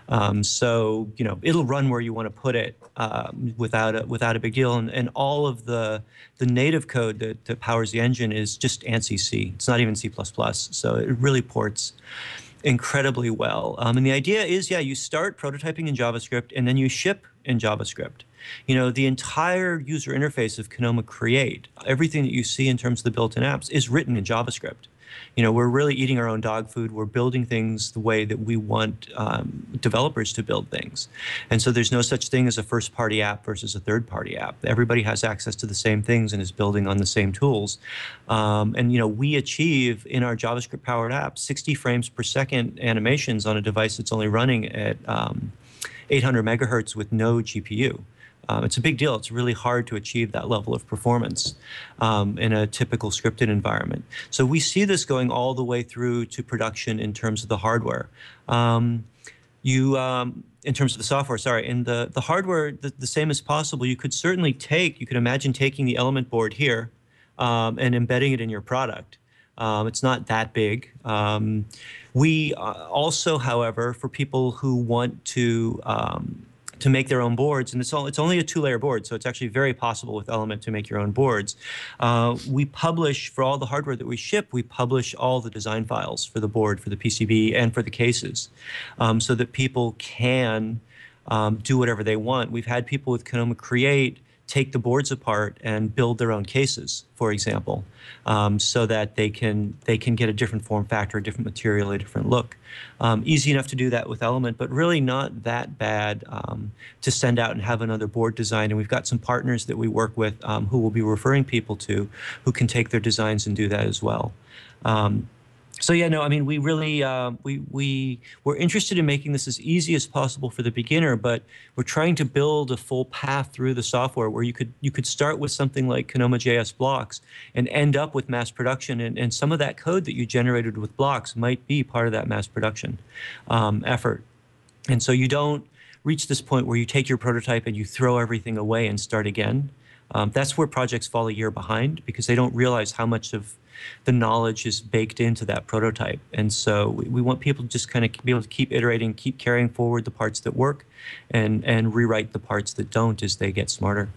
Um, so you know it'll run where you want to put it um, without a, without a big deal. And, and all of the the native code that, that powers the engine is just ANSI C. It's not even C++. So it really ports incredibly well. Um, and the idea is, yeah, you start prototyping in JavaScript and then you ship in JavaScript. You know, the entire user interface of Kinoma Create, everything that you see in terms of the built-in apps is written in JavaScript you know, we're really eating our own dog food. We're building things the way that we want um, developers to build things. And so there's no such thing as a first party app versus a third party app. Everybody has access to the same things and is building on the same tools. Um, and, you know, we achieve in our JavaScript powered app 60 frames per second animations on a device that's only running at um, 800 megahertz with no GPU. Um, it's a big deal. It's really hard to achieve that level of performance um, in a typical scripted environment. So we see this going all the way through to production in terms of the hardware. Um, you, um, in terms of the software, sorry, in the, the hardware, the, the same as possible. You could certainly take, you could imagine taking the element board here um, and embedding it in your product. Um, it's not that big. Um, we uh, also, however, for people who want to um, to make their own boards, and it's, all, it's only a two-layer board, so it's actually very possible with Element to make your own boards. Uh, we publish, for all the hardware that we ship, we publish all the design files for the board, for the PCB, and for the cases, um, so that people can um, do whatever they want. We've had people with Kinoma Create take the boards apart and build their own cases, for example, um, so that they can they can get a different form factor, a different material, a different look. Um, easy enough to do that with Element, but really not that bad um, to send out and have another board design. And we've got some partners that we work with um, who will be referring people to who can take their designs and do that as well. Um, so yeah, no, I mean, we really uh, we we we're interested in making this as easy as possible for the beginner, but we're trying to build a full path through the software where you could you could start with something like Kinoma JS blocks and end up with mass production, and, and some of that code that you generated with blocks might be part of that mass production um, effort, and so you don't reach this point where you take your prototype and you throw everything away and start again. Um, that's where projects fall a year behind because they don't realize how much of the knowledge is baked into that prototype. And so we, we want people to just kind of be able to keep iterating, keep carrying forward the parts that work, and and rewrite the parts that don't as they get smarter.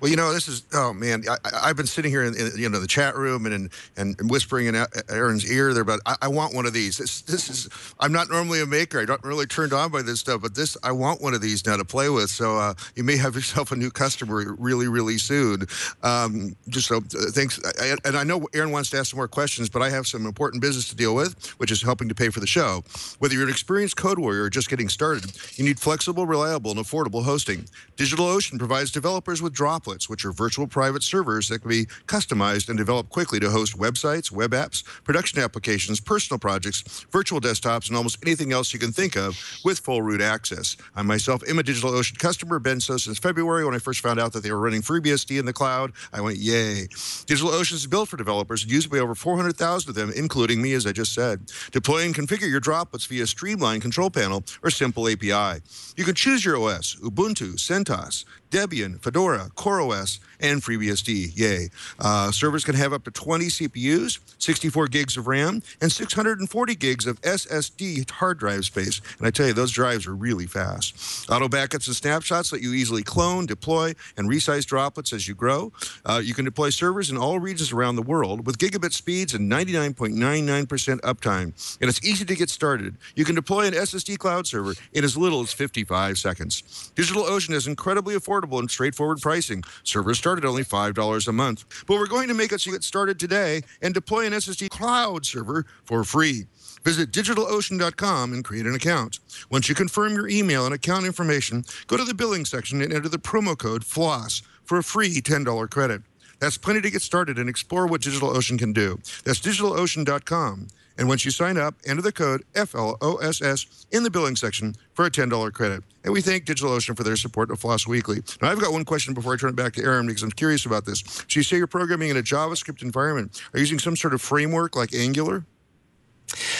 Well, you know, this is oh man, I, have been sitting here in, in, you know the chat room and and, and whispering in Aaron's ear there, but I, I, want one of these. This this is I'm not normally a maker. I don't really turned on by this stuff, but this I want one of these now to play with. So uh, you may have yourself a new customer really really soon. Um, just so uh, thanks, I, and I know Aaron wants to ask some more questions, but I have some important business to deal with, which is helping to pay for the show. Whether you're an experienced code warrior or just getting started, you need flexible, reliable, and affordable hosting. DigitalOcean provides developers with Droplets which are virtual private servers that can be customized and developed quickly to host websites, web apps, production applications, personal projects, virtual desktops, and almost anything else you can think of with full root access. I myself am a DigitalOcean customer, been so since February when I first found out that they were running FreeBSD in the cloud. I went, yay. DigitalOcean is built for developers and used by over 400,000 of them, including me, as I just said. Deploy and configure your droplets via Streamline Control Panel or Simple API. You can choose your OS, Ubuntu, CentOS, Debian, Fedora, Core CoreOS, and FreeBSD. Yay. Uh, servers can have up to 20 CPUs, 64 gigs of RAM, and 640 gigs of SSD hard drive space. And I tell you, those drives are really fast. Auto backups and snapshots let you easily clone, deploy, and resize droplets as you grow. Uh, you can deploy servers in all regions around the world with gigabit speeds and 99.99% uptime. And it's easy to get started. You can deploy an SSD cloud server in as little as 55 seconds. DigitalOcean is incredibly affordable and straightforward pricing. Servers start at only $5 a month. But we're going to make it so you get started today and deploy an SSD cloud server for free. Visit digitalocean.com and create an account. Once you confirm your email and account information, go to the billing section and enter the promo code FLOSS for a free $10 credit. That's plenty to get started and explore what DigitalOcean can do. That's digitalocean.com. And once you sign up, enter the code FLOSS in the billing section for a $10 credit. And we thank DigitalOcean for their support of Floss Weekly. Now, I've got one question before I turn it back to Aaron because I'm curious about this. So, you say you're programming in a JavaScript environment. Are you using some sort of framework like Angular?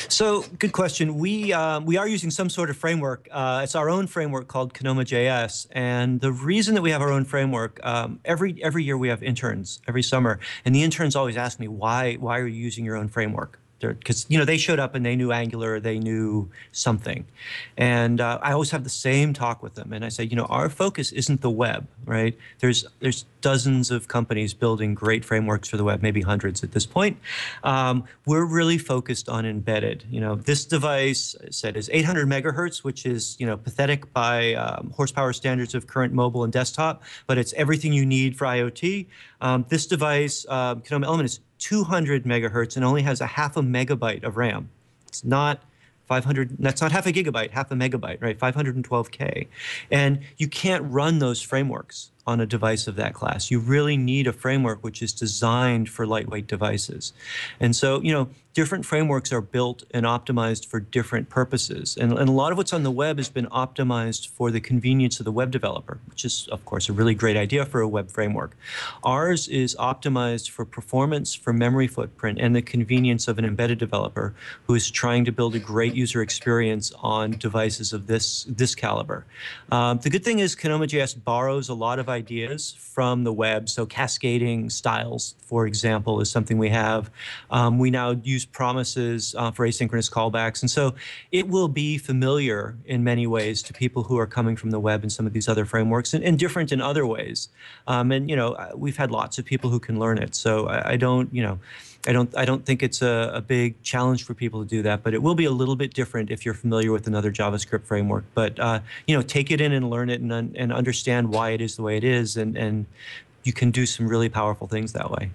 So, good question. We um, we are using some sort of framework. Uh, it's our own framework called Kinoma.js, and the reason that we have our own framework um, every every year we have interns every summer, and the interns always ask me why why are you using your own framework? Because you know they showed up and they knew Angular, they knew something, and uh, I always have the same talk with them, and I say, you know, our focus isn't the web, right? There's there's dozens of companies building great frameworks for the web, maybe hundreds at this point. Um, we're really focused on embedded. You know, this device I said is 800 megahertz, which is you know pathetic by um, horsepower standards of current mobile and desktop, but it's everything you need for IoT. Um, this device, uh, Kinoma Element, is 200 megahertz and only has a half a megabyte of RAM. It's not 500, that's not half a gigabyte, half a megabyte, right? 512K. And you can't run those frameworks on a device of that class. You really need a framework which is designed for lightweight devices. And so, you know, different frameworks are built and optimized for different purposes. And, and a lot of what's on the web has been optimized for the convenience of the web developer, which is, of course, a really great idea for a web framework. Ours is optimized for performance, for memory footprint, and the convenience of an embedded developer who is trying to build a great user experience on devices of this, this caliber. Um, the good thing is Kinoma.js borrows a lot of ideas from the web. So cascading styles, for example, is something we have. Um, we now use promises uh, for asynchronous callbacks. And so it will be familiar in many ways to people who are coming from the web and some of these other frameworks and, and different in other ways. Um, and, you know, uh, we've had lots of people who can learn it. So I, I don't, you know, I don't I don't think it's a, a, big challenge for people to do that, but it will be a little bit different if you're familiar with another JavaScript framework. But uh, you know, take it in and learn it and and understand why it is the way it is, and and you can do some really powerful things that way.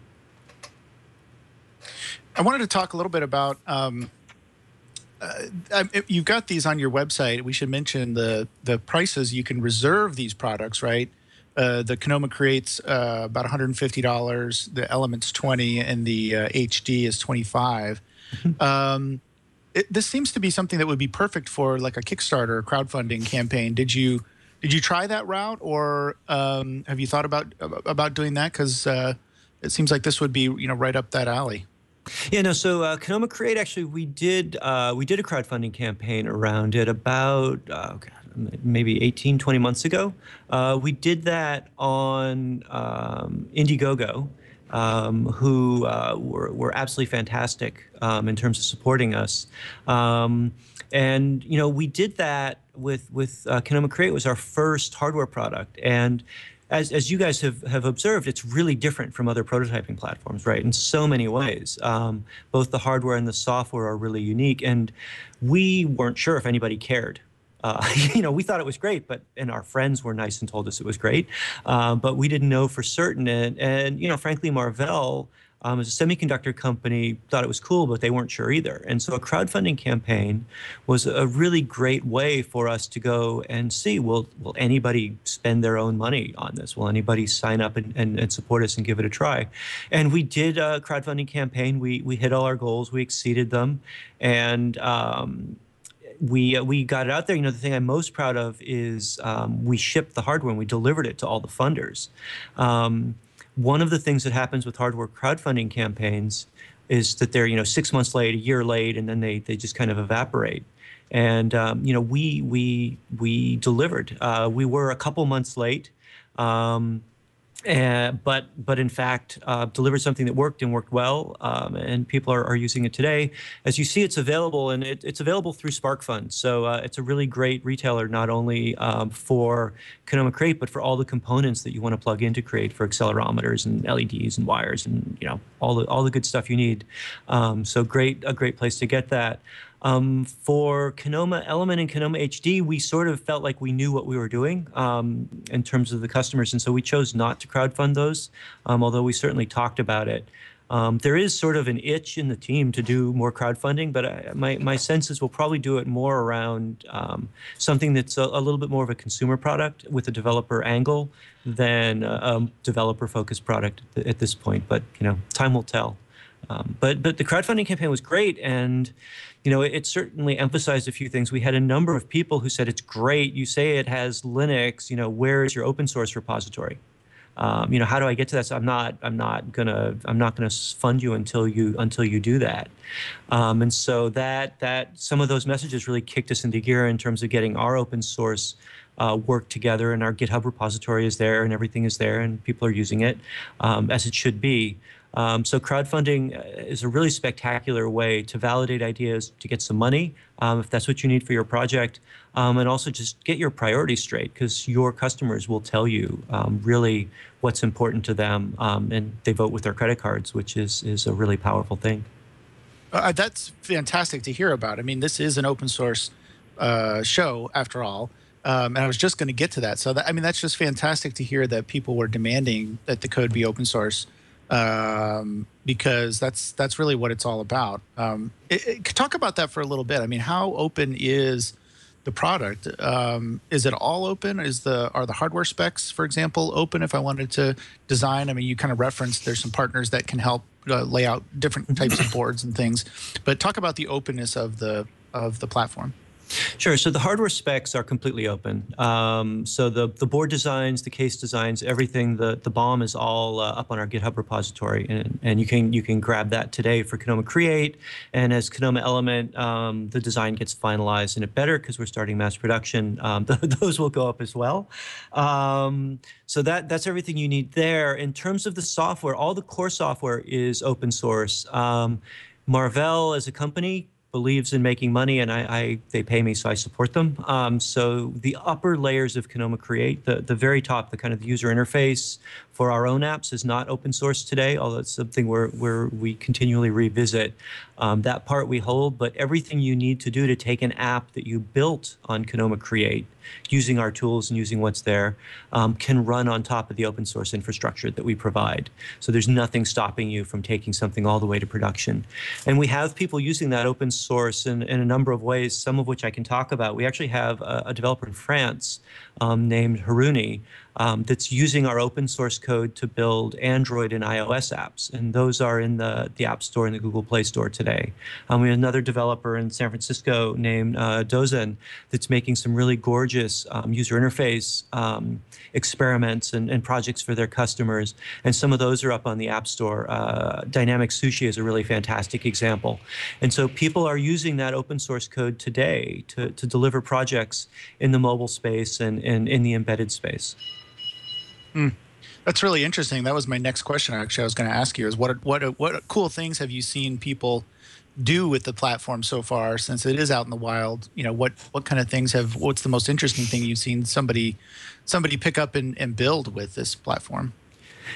I wanted to talk a little bit about. Um, uh, you've got these on your website. We should mention the the prices you can reserve these products, right? Uh, the Kinoma creates uh, about $150. The Elements 20, and the uh, HD is 25. Mm-hmm. Um, it, this seems to be something that would be perfect for like a Kickstarter crowdfunding campaign. Did you did you try that route, or um, have you thought about about doing that? Because uh, it seems like this would be you know right up that alley. Yeah, no. So uh, Kinoma Create actually we did uh, we did a crowdfunding campaign around it about uh, maybe 18, 20 months ago. Uh, we did that on um, Indiegogo, um, who uh, were, were absolutely fantastic um, in terms of supporting us. Um, and you know, we did that with with uh, Kinoma Create was our first hardware product, and as, as you guys have, have observed, it's really different from other prototyping platforms, right? In so many ways. Um, both the hardware and the software are really unique. And we weren't sure if anybody cared uh, you know, we thought it was great, but and our friends were nice and told us it was great, uh, but we didn't know for certain. And, and you know, frankly, Marvell. Um, as a semiconductor company, thought it was cool, but they weren't sure either. And so a crowdfunding campaign was a really great way for us to go and see will, will anybody spend their own money on this? Will anybody sign up and, and, and support us and give it a try? And we did a crowdfunding campaign. We, we hit all our goals, we exceeded them. And um, we uh, we got it out there. You know, the thing I'm most proud of is um, we shipped the hardware and we delivered it to all the funders. Um, one of the things that happens with hardware crowdfunding campaigns is that they're you know six months late, a year late, and then they they just kind of evaporate. And um, you know, we we we delivered. Uh, we were a couple months late. Um, uh, but but in fact uh, delivered something that worked and worked well, um, and people are, are using it today. As you see, it's available and it, it's available through SparkFun. So uh, it's a really great retailer, not only um, for Kinoma Create, but for all the components that you want to plug into Create for accelerometers and LEDs and wires and you know all the all the good stuff you need. Um, so great, a great place to get that. Um, for Kinoma Element and Kinoma HD, we sort of felt like we knew what we were doing um, in terms of the customers, and so we chose not to crowdfund those, um, although we certainly talked about it. Um, there is sort of an itch in the team to do more crowdfunding, but I, my, my sense is we'll probably do it more around um, something that's a, a, little bit more of a consumer product with a developer angle than a, a developer-focused product at this point. But you know, time will tell. Um, but but the crowdfunding campaign was great, and you know it, it, certainly emphasized a few things. We had a number of people who said it's great. You say it has Linux. You know where is your open source repository? Um, you know how do I get to that? So I'm not I'm not gonna I'm not gonna fund you until you until you do that. Um, and so that that some of those messages really kicked us into gear in terms of getting our open source uh, work together, and our GitHub repository is there, and everything is there, and people are using it um, as it should be. Um, so crowdfunding uh, is a really spectacular way to validate ideas, to get some money, um, if that's what you need for your project, um, and also just get your priorities straight because your customers will tell you um, really what's important to them, um, and they vote with their credit cards, which is is a really powerful thing. Uh, that's fantastic to hear about. I mean, this is an open source uh, show after all. Um, and I was just going to get to that. So, that, I mean, that's just fantastic to hear that people were demanding that the code be open source um, because that's that's really what it's all about. Um, it, it, talk about that for a little bit. I mean, how open is the product? Um, is it all open? Is the are the hardware specs, for example, open? If I wanted to design, I mean, you kind of referenced there's some partners that can help uh, lay out different types of boards and things. But talk about the openness of the of the platform. Sure. So the hardware specs are completely open. Um, so the, the board designs, the case designs, everything, the, the BOM is all uh, up on our GitHub repository, and, and you can you can grab that today for Kinoma Create. And as Kinoma Element, um, the design gets finalized and it better because we're starting mass production. Um, those will go up as well. Um, so that that's everything you need there. In terms of the software, all the core software is open source. Um, Marvell as a company believes in making money, and I, I they pay me, so I support them. Um, so the upper layers of Kinoma Create, the the very top, the kind of user interface, for our own apps is not open source today, although it's something where, where we continually revisit. Um, that part we hold, but everything you need to do to take an app that you built on Kinoma Create, using our tools and using what's there, um, can run on top of the open source infrastructure that we provide. So there's nothing stopping you from taking something all the way to production. And we have people using that open source in, in a number of ways, some of which I can talk about. We actually have a, a developer in France um, named Haruni um, that's using our open source code to build Android and iOS apps. And those are in the, the App Store and the Google Play Store today. Um, we have another developer in San Francisco named uh, Dozen that's making some really gorgeous um, user interface um, experiments and, and, projects for their customers. And some of those are up on the App Store. Uh, Dynamic Sushi is a really fantastic example. And so people are using that open source code today to, to deliver projects in the mobile space and, and in the embedded space. Mm. That's really interesting. That was my next question. Actually, I was going to ask you is what what what cool things have you seen people do with the platform so far since it is out in the wild? You know, what what kind of things have what's the most interesting thing you've seen somebody somebody pick up and, and build with this platform?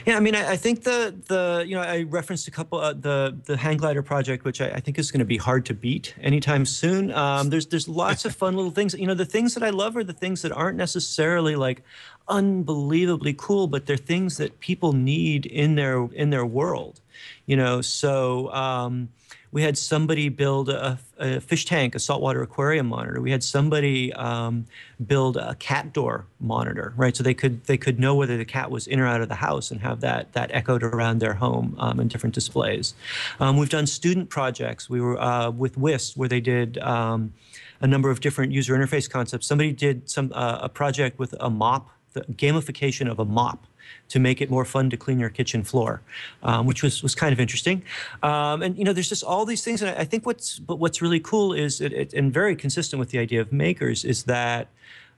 Yeah, I mean, I, I, think the the you know I referenced a couple uh, the the hang glider project, which I, I think is going to be hard to beat anytime soon. Um, there's there's lots of fun little things. You know, the things that I love are the things that aren't necessarily like unbelievably cool, but they're things that people need in their in their world. You know, so. Um, we had somebody build a, a, fish tank, a saltwater aquarium monitor. We had somebody um, build a cat door monitor, right? So they could they could know whether the cat was in or out of the house and have that that echoed around their home um, in different displays. Um, we've done student projects. We were uh, with WIST where they did um, a number of different user interface concepts. Somebody did some uh, a project with a mop, the gamification of a mop to make it more fun to clean your kitchen floor, um, which was, was kind of interesting. Um, and you know, there's just all these things, and I, I think what's but what's really cool is it, it, and very consistent with the idea of makers is that.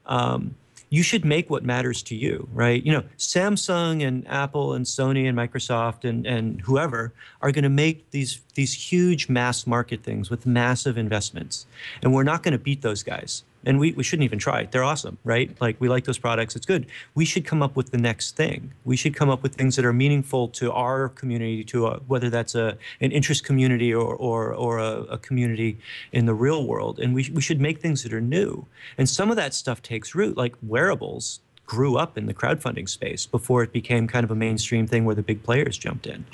Um, you should make what matters to you, right? You know, Samsung and Apple and Sony and Microsoft and, and whoever are going to make these these huge mass market things with massive investments. And we're not going to beat those guys and we, we shouldn't even try. They're awesome, right? Like we like those products. It's good. We should come up with the next thing. We should come up with things that are meaningful to our community, to a, whether that's a an interest community or or, or a, a community in the real world. And we we should make things that are new. And some of that stuff takes root, like wearables grew up in the crowdfunding space before it became kind of a mainstream thing where the big players jumped in,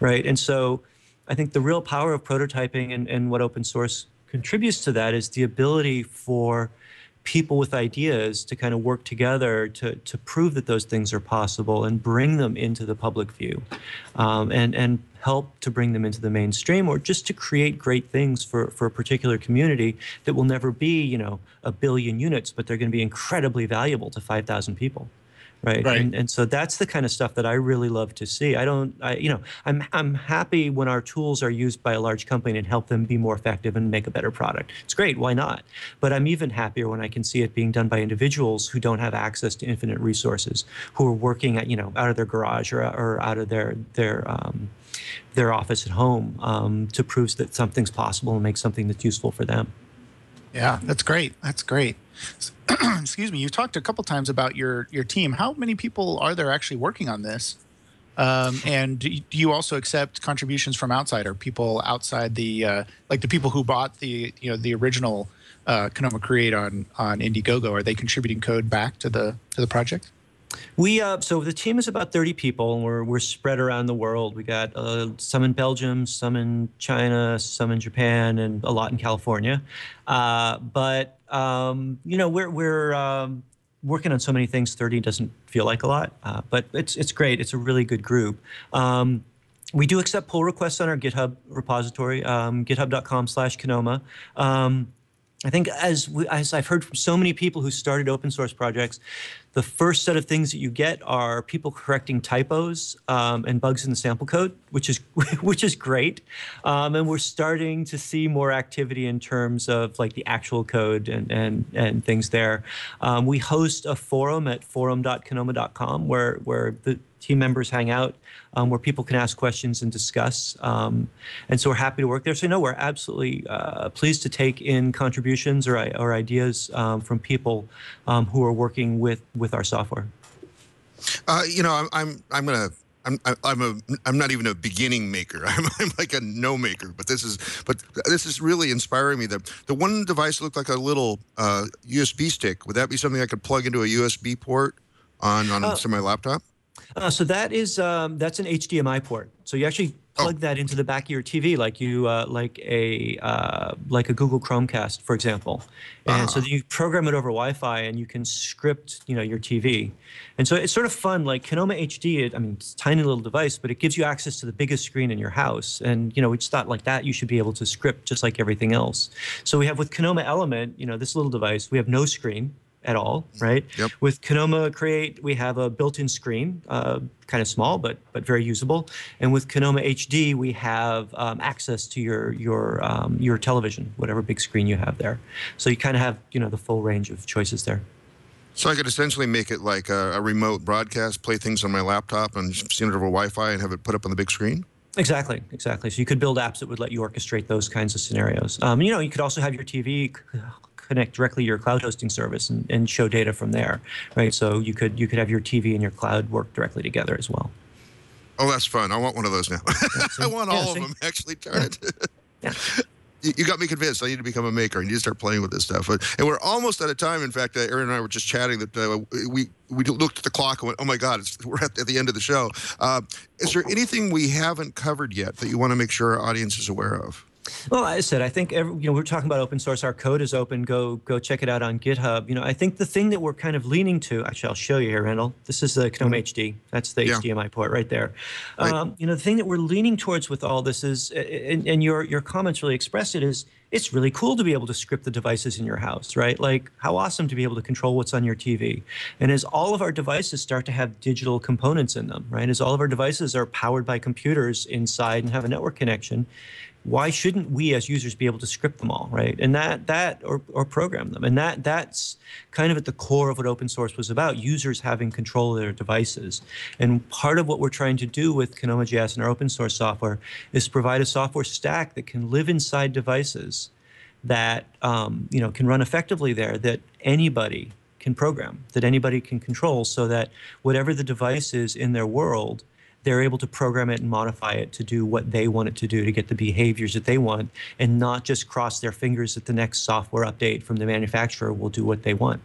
right? And so I think the real power of prototyping and, and what open source contributes to that is the ability for people with ideas to kind of work together to, to prove that those things are possible and bring them into the public view um, and, and help to bring them into the mainstream or just to create great things for, for a particular community that will never be, you know, a billion units, but they're going to be incredibly valuable to 5,000 people right? Right. And, and so that's the kind of stuff that I really love to see. I don't, I, you know, I'm I'm happy when our tools are used by a large company and help them be more effective and make a better product. It's great, why not? But I'm even happier when I can see it being done by individuals who don't have access to infinite resources, who are working at, you know, out of their garage or, or out of their their um, their office at home um, to prove that something's possible and make something that's useful for them. Yeah, that's great. That's great. Excuse me. You talked a couple times about your your team. How many people are there actually working on this? Um, and do you also accept contributions from outside or people outside the uh, like the people who bought the you know the original uh, Kinoma Create on on Indiegogo? Are they contributing code back to the to the project? We uh, so the team is about 30 people, and we're we're spread around the world. We got uh, some in Belgium, some in China, some in Japan, and a lot in California. Uh, but um, you know, we're we're um, working on so many things. 30 doesn't feel like a lot, uh, but it's it's great. It's a really good group. Um, we do accept pull requests on our GitHub repository, um, github.com/kinoma. Um, I think as, we, as I've heard from so many people who started open source projects, the first set of things that you get are people correcting typos um, and bugs in the sample code, which is which is great. Um, and we're starting to see more activity in terms of like the actual code and and, and things there. Um, we host a forum at forum.kinoma.com where where the team members hang out, um, where people can ask questions and discuss. Um, and so we're happy to work there. So no, we're absolutely uh, pleased to take in contributions or, or ideas um, from people um, who are working with with our software. Uh, you know, I'm I'm, I'm gonna. I'm, I'm a I'm not even a beginning maker. I'm, I'm like a no maker. But this is but this is really inspiring me. The the one device looked like a little uh, USB stick. Would that be something I could plug into a USB port on on uh, my laptop? Uh, so that is um, that's an HDMI port. So you actually oh. plug oh. that into the back of your TV, like you uh, like a uh, like a Google Chromecast, for example. And uh-huh. so you program it over Wi-Fi, and you can script, you know, your TV. And so it's sort of fun. Like Kinoma HD, it, I mean, it's a tiny little device, but it gives you access to the biggest screen in your house. And you know, we just thought like that, you should be able to script just like everything else. So we have with Kinoma Element, you know, this little device, we have no screen at all, right? Yep. With Kinoma Create, we have a built-in screen, uh, kind of small but but very usable. And with Kinoma HD, we have um, access to your your um, your television, whatever big screen you have there. So you kind of have you know the full range of choices there. So I could essentially make it like a, a remote broadcast, play things on my laptop, and send it over Wi-Fi and have it put up on the big screen. Exactly, exactly. So you could build apps that would let you orchestrate those kinds of scenarios. Um, you know, you could also have your TV connect directly to your cloud hosting service and, and show data from there, right? So you could you could have your TV and your cloud work directly together as well. Oh, that's fun. I want one of those now. I want all yeah, of them actually. Darn it. yeah. You got me convinced. I need to become a maker. I need to start playing with this stuff. And we're almost out of time. In fact, uh, Aaron and I were just chatting that uh, we we looked at the clock and went, "Oh my God, we're at, the end of the show." Uh, is there anything we haven't covered yet that you want to make sure our audience is aware of? Well, I said I think every, you know we're talking about open source. Our code is open. Go go check it out on GitHub. You know, I think the thing that we're kind of leaning to. Actually, I'll show you here, Randal. This is the Kinoma HD. Mm-hmm. That's the yeah. HDMI port right there. Right. Um, you know, the thing that we're leaning towards with all this is, and, and your your comments really express it, is it's really cool to be able to script the devices in your house, right? Like, how awesome to be able to control what's on your TV. And as all of our devices start to have digital components in them, right? As all of our devices are powered by computers inside and have a network connection, why shouldn't we as users be able to script them all, right? And that that or, or program them. And that that's kind of at the core of what open source was about, users having control of their devices. And part of what we're trying to do with Kinoma.js and our open source software is provide a software stack that can live inside devices that um, you know can run effectively there that anybody can program, that anybody can control so that whatever the device is in their world, they're able to program it and modify it to do what they want it to do to get the behaviors that they want and not just cross their fingers that the next software update from the manufacturer will do what they want.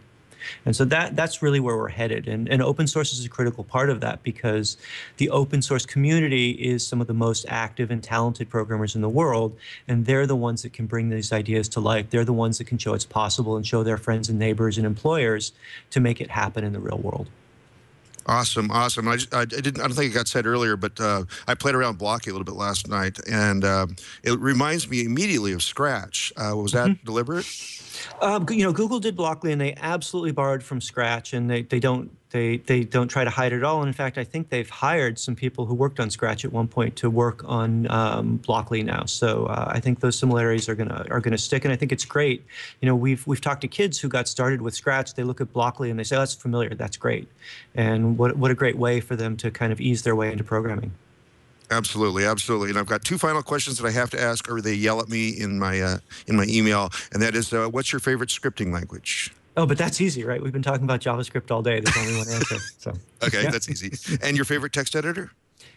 And so that that's really where we're headed. And, and open source is a critical part of that because the open source community is some of the most active and talented programmers in the world. And they're the ones that can bring these ideas to life. They're the ones that can show it's possible and show their friends and neighbors and employers to make it happen in the real world. Awesome, awesome. I, just, I, didn't. I don't think it got said earlier, but uh, I played around Blockly a little bit last night, and uh, it reminds me immediately of Scratch. Uh, was that mm-hmm. deliberate? Um, you know, Google did Blockly, and they absolutely borrowed from Scratch, and they, they don't they they don't try to hide it all. And in fact, I think they've hired some people who worked on Scratch at one point to work on um, Blockly now. So uh, I think those similarities are gonna are gonna stick, and I think it's great. You know, we've we've talked to kids who got started with Scratch. They look at Blockly and they say, oh, "That's familiar. That's great." And what what a great way for them to kind of ease their way into programming. Absolutely, absolutely. And I've got two final questions that I have to ask, or they yell at me in my uh, in my email, and that is, uh, what's your favorite scripting language? Oh, but that's easy, right? We've been talking about JavaScript all day. There's only one answer. So okay, yeah. that's easy. And your favorite text editor?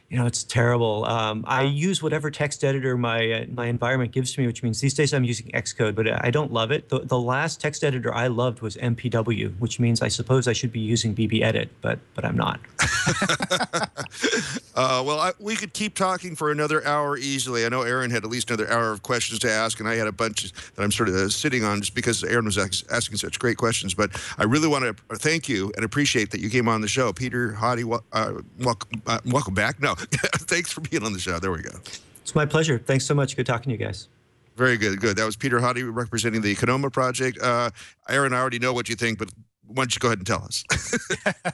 You know, it's terrible. Um, I use whatever text editor my uh, my environment gives to me, which means these days I'm using Xcode, but I don't love it. The, the last text editor I loved was MPW, which means I suppose I should be using BBEdit, but but I'm not. uh, well, I, we could keep talking for another hour easily. I know Aaron had at least another hour of questions to ask, and I had a bunch that I'm sort of uh, sitting on just because Aaron was asking such great questions. But I really want to thank you and appreciate that you came on the show, Peter Hoddie. Uh, welcome, uh, welcome back. No, thanks for being on the show. There we go. It's my pleasure. Thanks so much. Good talking to you guys. Very good. Good. That was Peter Hoddie representing the Kinoma project. Uh, Aaron, I already know what you think, but why don't you go ahead and tell us?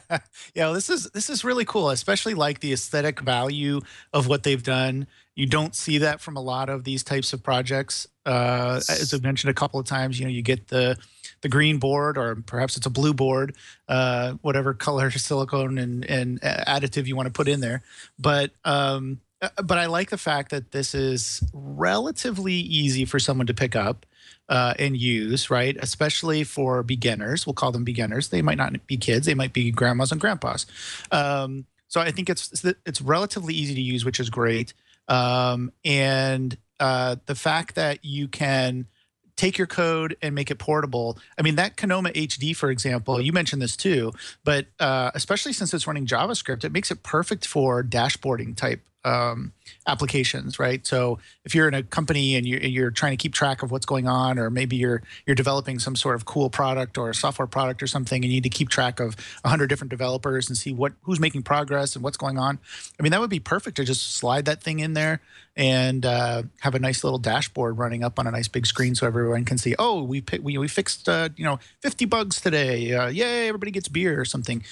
yeah, well, this is this is really cool, especially like the aesthetic value of what they've done. You don't see that from a lot of these types of projects. Uh, as I've mentioned a couple of times, you know, you get the the green board, or perhaps it's a blue board, uh, whatever color silicone and, and additive you want to put in there. But um, uh, but I like the fact that this is relatively easy for someone to pick up uh, and use, right? Especially for beginners. We'll call them beginners. They might not be kids. They might be grandmas and grandpas. Um, so I think it's it's relatively easy to use, which is great. Um, and uh, the fact that you can take your code and make it portable. I mean, that Kinoma HD, for example, you mentioned this too, but uh, especially since it's running JavaScript, it makes it perfect for dashboarding type um, applications, right? So if you're in a company and you're, you're trying to keep track of what's going on, or maybe you're you're developing some sort of cool product or software product or something, and you need to keep track of hundred different developers and see what who's making progress and what's going on. I mean, that would be perfect to just slide that thing in there and uh, have a nice little dashboard running up on a nice big screen so everyone can see. Oh, we we we fixed uh, you know 50 bugs today. Uh, yay! Everybody gets beer or something.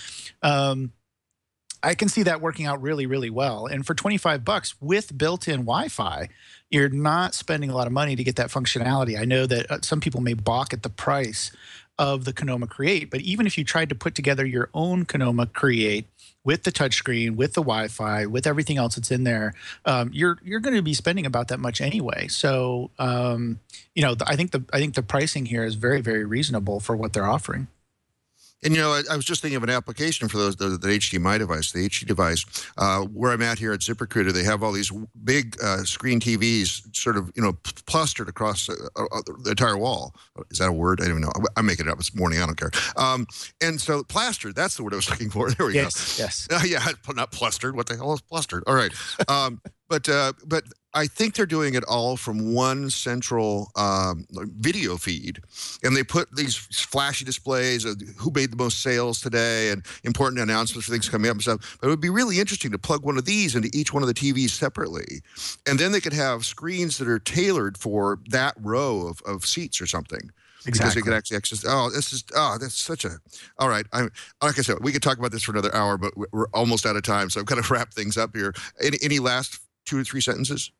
Um, I can see that working out really, really well. And for 25 bucks with built-in Wi-Fi, you're not spending a lot of money to get that functionality. I know that uh, some people may balk at the price of the Kinoma Create, but even if you tried to put together your own Kinoma Create with the touchscreen, with the Wi-Fi, with everything else that's in there, um, you're you're going to be spending about that much anyway. So, um, you know, I think the I think the pricing here is very, very reasonable for what they're offering. And you know, I, I, was just thinking of an application for those the, the HDMI device, the HD device. Uh, where I'm at here at ZipRecruiter, they have all these big uh, screen TVs, sort of you know, plastered across uh, uh, the entire wall. Is that a word? I don't even know. I'm making it up. It's morning. I don't care. Um, and so plastered. That's the word I was looking for. There we yes, go. Yes. Yes. yeah, not plastered. What the hell is plastered? All right. Um, but uh, but I think they're doing it all from one central um, video feed, and they put these flashy displays of who made the most sales today and important announcements for things coming up and stuff. But it would be really interesting to plug one of these into each one of the TVs separately, and then they could have screens that are tailored for that row of, of seats or something. Exactly. Because they could actually access. Oh, this is oh, that's such a. All right, I'm like I said, we could talk about this for another hour, but we're almost out of time, so I'm kind of wrap things up here. Any, any last two or three sentences?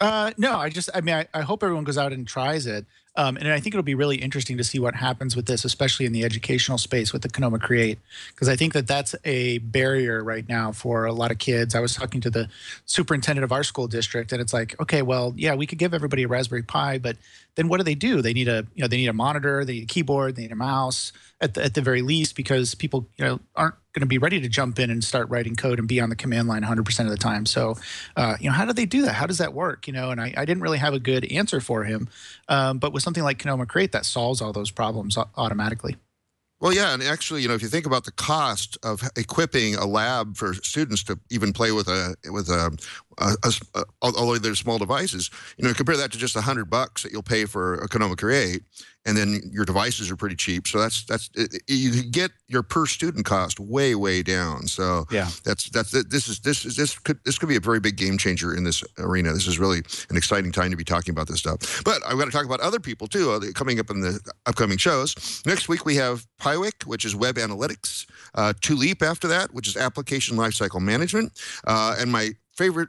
Uh, no, I just, I mean, I, I hope everyone goes out and tries it. Um, and I think it'll be really interesting to see what happens with this, especially in the educational space with the Kinoma Create, because I think that that's a barrier right now for a lot of kids. I was talking to the superintendent of our school district, and it's like, okay, well, yeah, we could give everybody a Raspberry Pi, but then what do they do? They need a, you know, they need a monitor, they need a keyboard, they need a mouse at the, at the very least, because people, you know, aren't going to be ready to jump in and start writing code and be on the command line 100% of the time. So, uh, you know, how do they do that? How does that work? You know, and I, I didn't really have a good answer for him. Um, but with something like Kinoma Create, that solves all those problems automatically. Well, yeah, and actually, you know, if you think about the cost of equipping a lab for students to even play with a with a, although they're small devices, you know, compare that to just a hundred bucks that you'll pay for a Kinoma Create, and then your devices are pretty cheap. So that's that's it, you get your per student cost way way down. So yeah, that's that's this is this is this could this could be a very big game changer in this arena. This is really an exciting time to be talking about this stuff. But I've got to talk about other people too uh, coming up in the upcoming shows. Next week we have Piwik, which is web analytics. Uh, Tulip after that, which is application lifecycle management, uh, and my favorite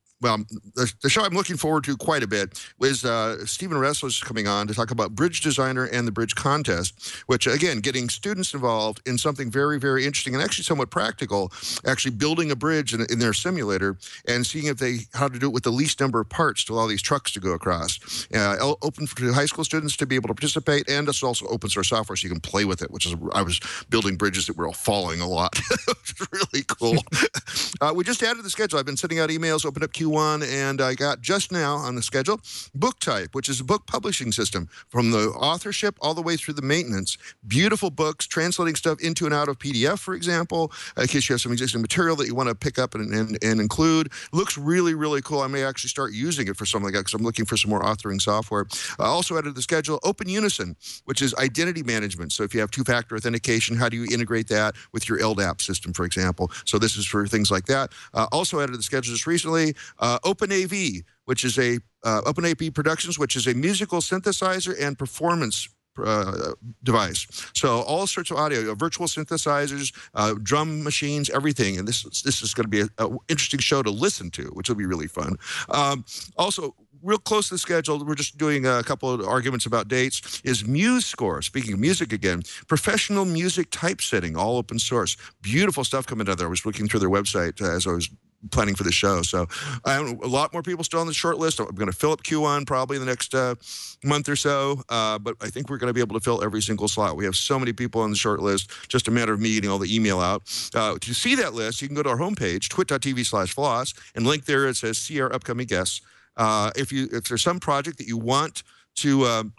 well, the, the, show I'm looking forward to quite a bit is uh, Stephen Ressler's coming on to talk about Bridge Designer and the Bridge Contest, which again, getting students involved in something very, very interesting and actually somewhat practical, actually building a bridge in, in their simulator and seeing if they how to do it with the least number of parts to allow these trucks to go across. Uh, open for high school students to be able to participate, and it's also open source software so you can play with it. Which is I was building bridges that were all falling a lot, which is really cool. uh, we just added the schedule. I've been sending out emails, opened up Q one, and I got just now on the schedule BookType, which is a book publishing system from the authorship all the way through the maintenance. Beautiful books, translating stuff into and out of PDF, for example, in case you have some existing material that you want to pick up and, and, and include. Looks really, really cool. I may actually start using it for something like that because I'm looking for some more authoring software. I also added the schedule Open Unison, which is identity management. So if you have two factor authentication, how do you integrate that with your LDAP system, for example? So this is for things like that. Uh, also added the schedule just recently uh, OpenAV, which is a uh, OpenAV Productions, which is a musical synthesizer and performance uh, device. So all sorts of audio, uh, virtual synthesizers, uh, drum machines, everything. And this this is going to be an interesting show to listen to, which will be really fun. Um, also, real close to the schedule, we're just doing a couple of arguments about dates, is MuseScore. Speaking of music again, professional music typesetting, all open source. Beautiful stuff coming out there. I was looking through their website uh, as I was planning for the show. So I have a lot more people still on the short list. I'm going to fill up Q1 probably in the next uh, month or so. Uh, but I think we're going to be able to fill every single slot. We have so many people on the short list, just a matter of me getting all the email out. Uh, to see that list, you can go to our homepage, twit.tv slash floss, and link there it says see our upcoming guests. Uh, if you if there's some project that you want to um,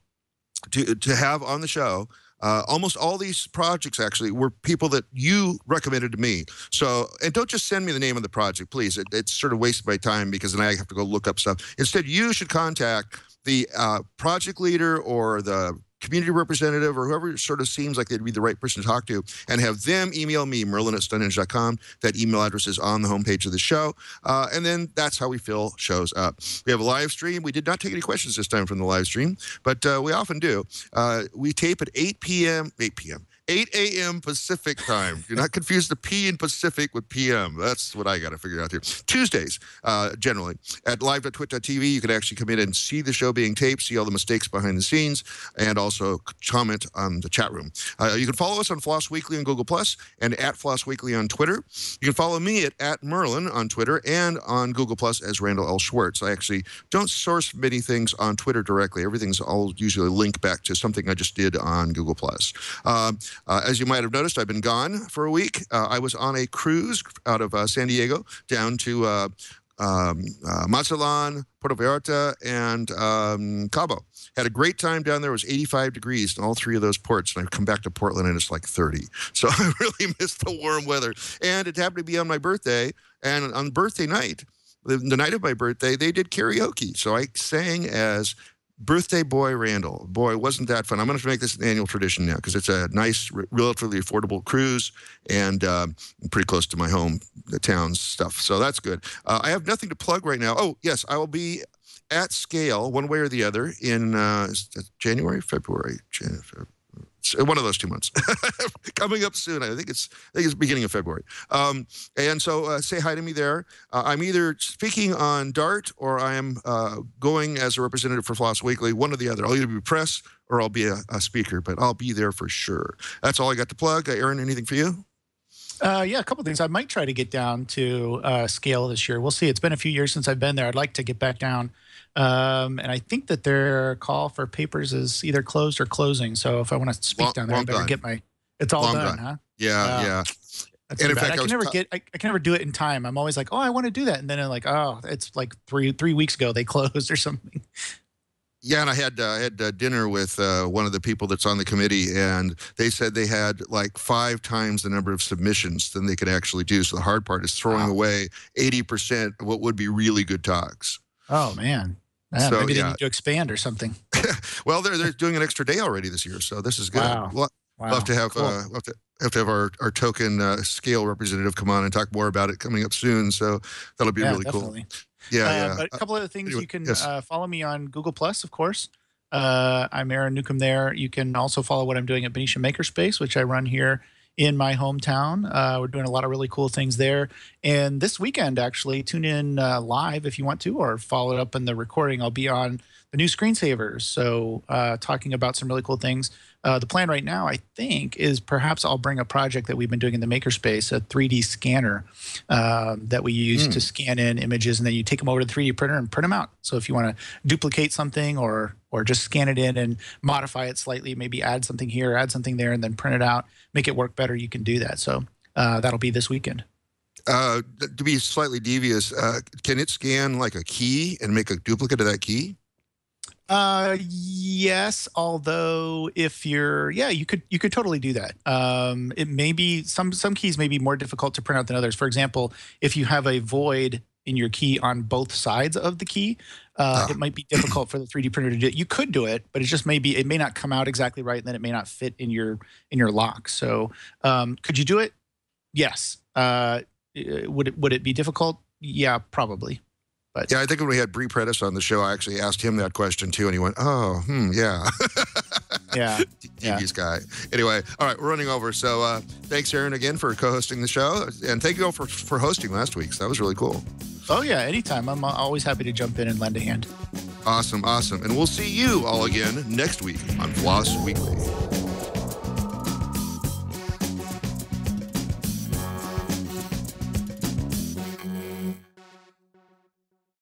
to to have on the show, uh, almost all these projects actually were people that you recommended to me. So, and don't just send me the name of the project, please. It, it's sort of wasted my time because then I have to go look up stuff. Instead, you should contact the uh, project leader or the community representative or whoever sort of seems like they'd be the right person to talk to and have them email me, merlyn at stonehenge.com. That email address is on the homepage of the show. Uh, and then that's how we fill shows up. We have a live stream. We did not take any questions this time from the live stream, but uh, we often do. Uh, we tape at 8 p.m., 8 p.m., 8 a.m. Pacific time. Do not confuse the P in Pacific with PM. That's what I got to figure out here. Tuesdays, uh, generally, at live.twit.tv, you can actually come in and see the show being taped, see all the mistakes behind the scenes, and also comment on the chat room. Uh, you can follow us on Floss Weekly on Google Plus and at Floss Weekly on Twitter. You can follow me at, at merlyn on Twitter and on Google Plus as Randal L. Schwartz. I actually don't source many things on Twitter directly. Everything's all usually linked back to something I just did on Google Plus. Um, uh, as you might have noticed, I've been gone for a week. Uh, I was on a cruise out of uh, San Diego down to uh, um, uh, Mazatlan, Puerto Vallarta, and um, Cabo. Had a great time down there. It was 85 degrees in all three of those ports. And I come back to Portland and it's like 30. So I really missed the warm weather. And it happened to be on my birthday. And on birthday night, the, the night of my birthday, they did karaoke. So I sang as Birthday Boy Randal. Boy, wasn't that fun. I'm going to make this an annual tradition now because it's a nice, relatively affordable cruise and uh, pretty close to my home, the town's stuff. So that's good. Uh, I have nothing to plug right now. Oh, yes, I will be at scale, one way or the other, in uh, January, February, January, one of those two months coming up soon. I think it's I think it's beginning of February. Um, and so uh, say hi to me there. Uh, I'm either speaking on Dart or I am uh, going as a representative for Floss Weekly. One or the other. I'll either be press or I'll be a, a speaker, but I'll be there for sure. That's all I got to plug. Uh, Aaron, anything for you? Uh, yeah, a couple things. I might try to get down to uh, scale this year. We'll see. It's been a few years since I've been there. I'd like to get back down. Um, and I think that their call for papers is either closed or closing. So if I want to speak Long- down there, I better gone. get my. It's all Long done, gone. huh? Yeah, yeah. That's And in bad. fact, I can never get. I, I can never do it in time. I'm always like, oh, I want to do that, and then I'm like, oh, it's like three three weeks ago they closed or something. Yeah, and I had uh, I had uh, dinner with uh, one of the people that's on the committee, and they said they had like five times the number of submissions than they could actually do. So the hard part is throwing Wow. away eighty percent of what would be really good talks. Oh man, So, maybe they yeah. need to expand or something. Well, they're they're doing an extra day already this year, so this is good. Wow. We'll, Wow, we'll have to have cool. uh, we'll have to have to have our, our token uh, scale representative come on and talk more about it coming up soon. So that'll be yeah, really definitely. cool. Yeah, Uh, yeah. But a couple other things anyway, you can yes. uh, follow me on Google Plus, of course. Uh, I'm Aaron Newcomb there. You can also follow what I'm doing at Benicia Makerspace, which I run here in my hometown. Uh, we're doing a lot of really cool things there. And this weekend, actually, tune in uh, live if you want to, or follow it up in the recording. I'll be on the new screensavers. So, uh, talking about some really cool things. Uh, the plan right now, I think, is perhaps I'll bring a project that we've been doing in the Makerspace, a 3D scanner um, that we use to scan in images, and then you take them over to the 3D printer and print them out. So if you want to duplicate something or or just scan it in and modify it slightly, maybe add something here, add something there, and then print it out, make it work better, you can do that. So uh, that'll be this weekend. Uh, to be slightly devious, uh, can it scan like a key and make a duplicate of that key? Uh, yes. Although, if you're, yeah, you could you could totally do that. Um, it may be some some keys may be more difficult to print out than others. For example, if you have a void in your key on both sides of the key, uh, Ah. it might be difficult for the 3D printer to do it. You could do it, but it just may be it may not come out exactly right, and then it may not fit in your in your lock. So, um, could you do it? Yes. Uh, would it would it be difficult? Yeah, probably. Yeah, I think when we had Bre Pettis on the show, I actually asked him that question too, and he went, "Oh, hmm, yeah." Yeah. Yeah. Devious guy. Anyway, all right, we're running over. So uh, thanks, Aaron, again for co-hosting the show, and thank you all for for hosting last week. So that was really cool. Oh yeah. Anytime. I'm uh, always happy to jump in and lend a hand. Awesome, awesome, and we'll see you all again next week on Floss Weekly.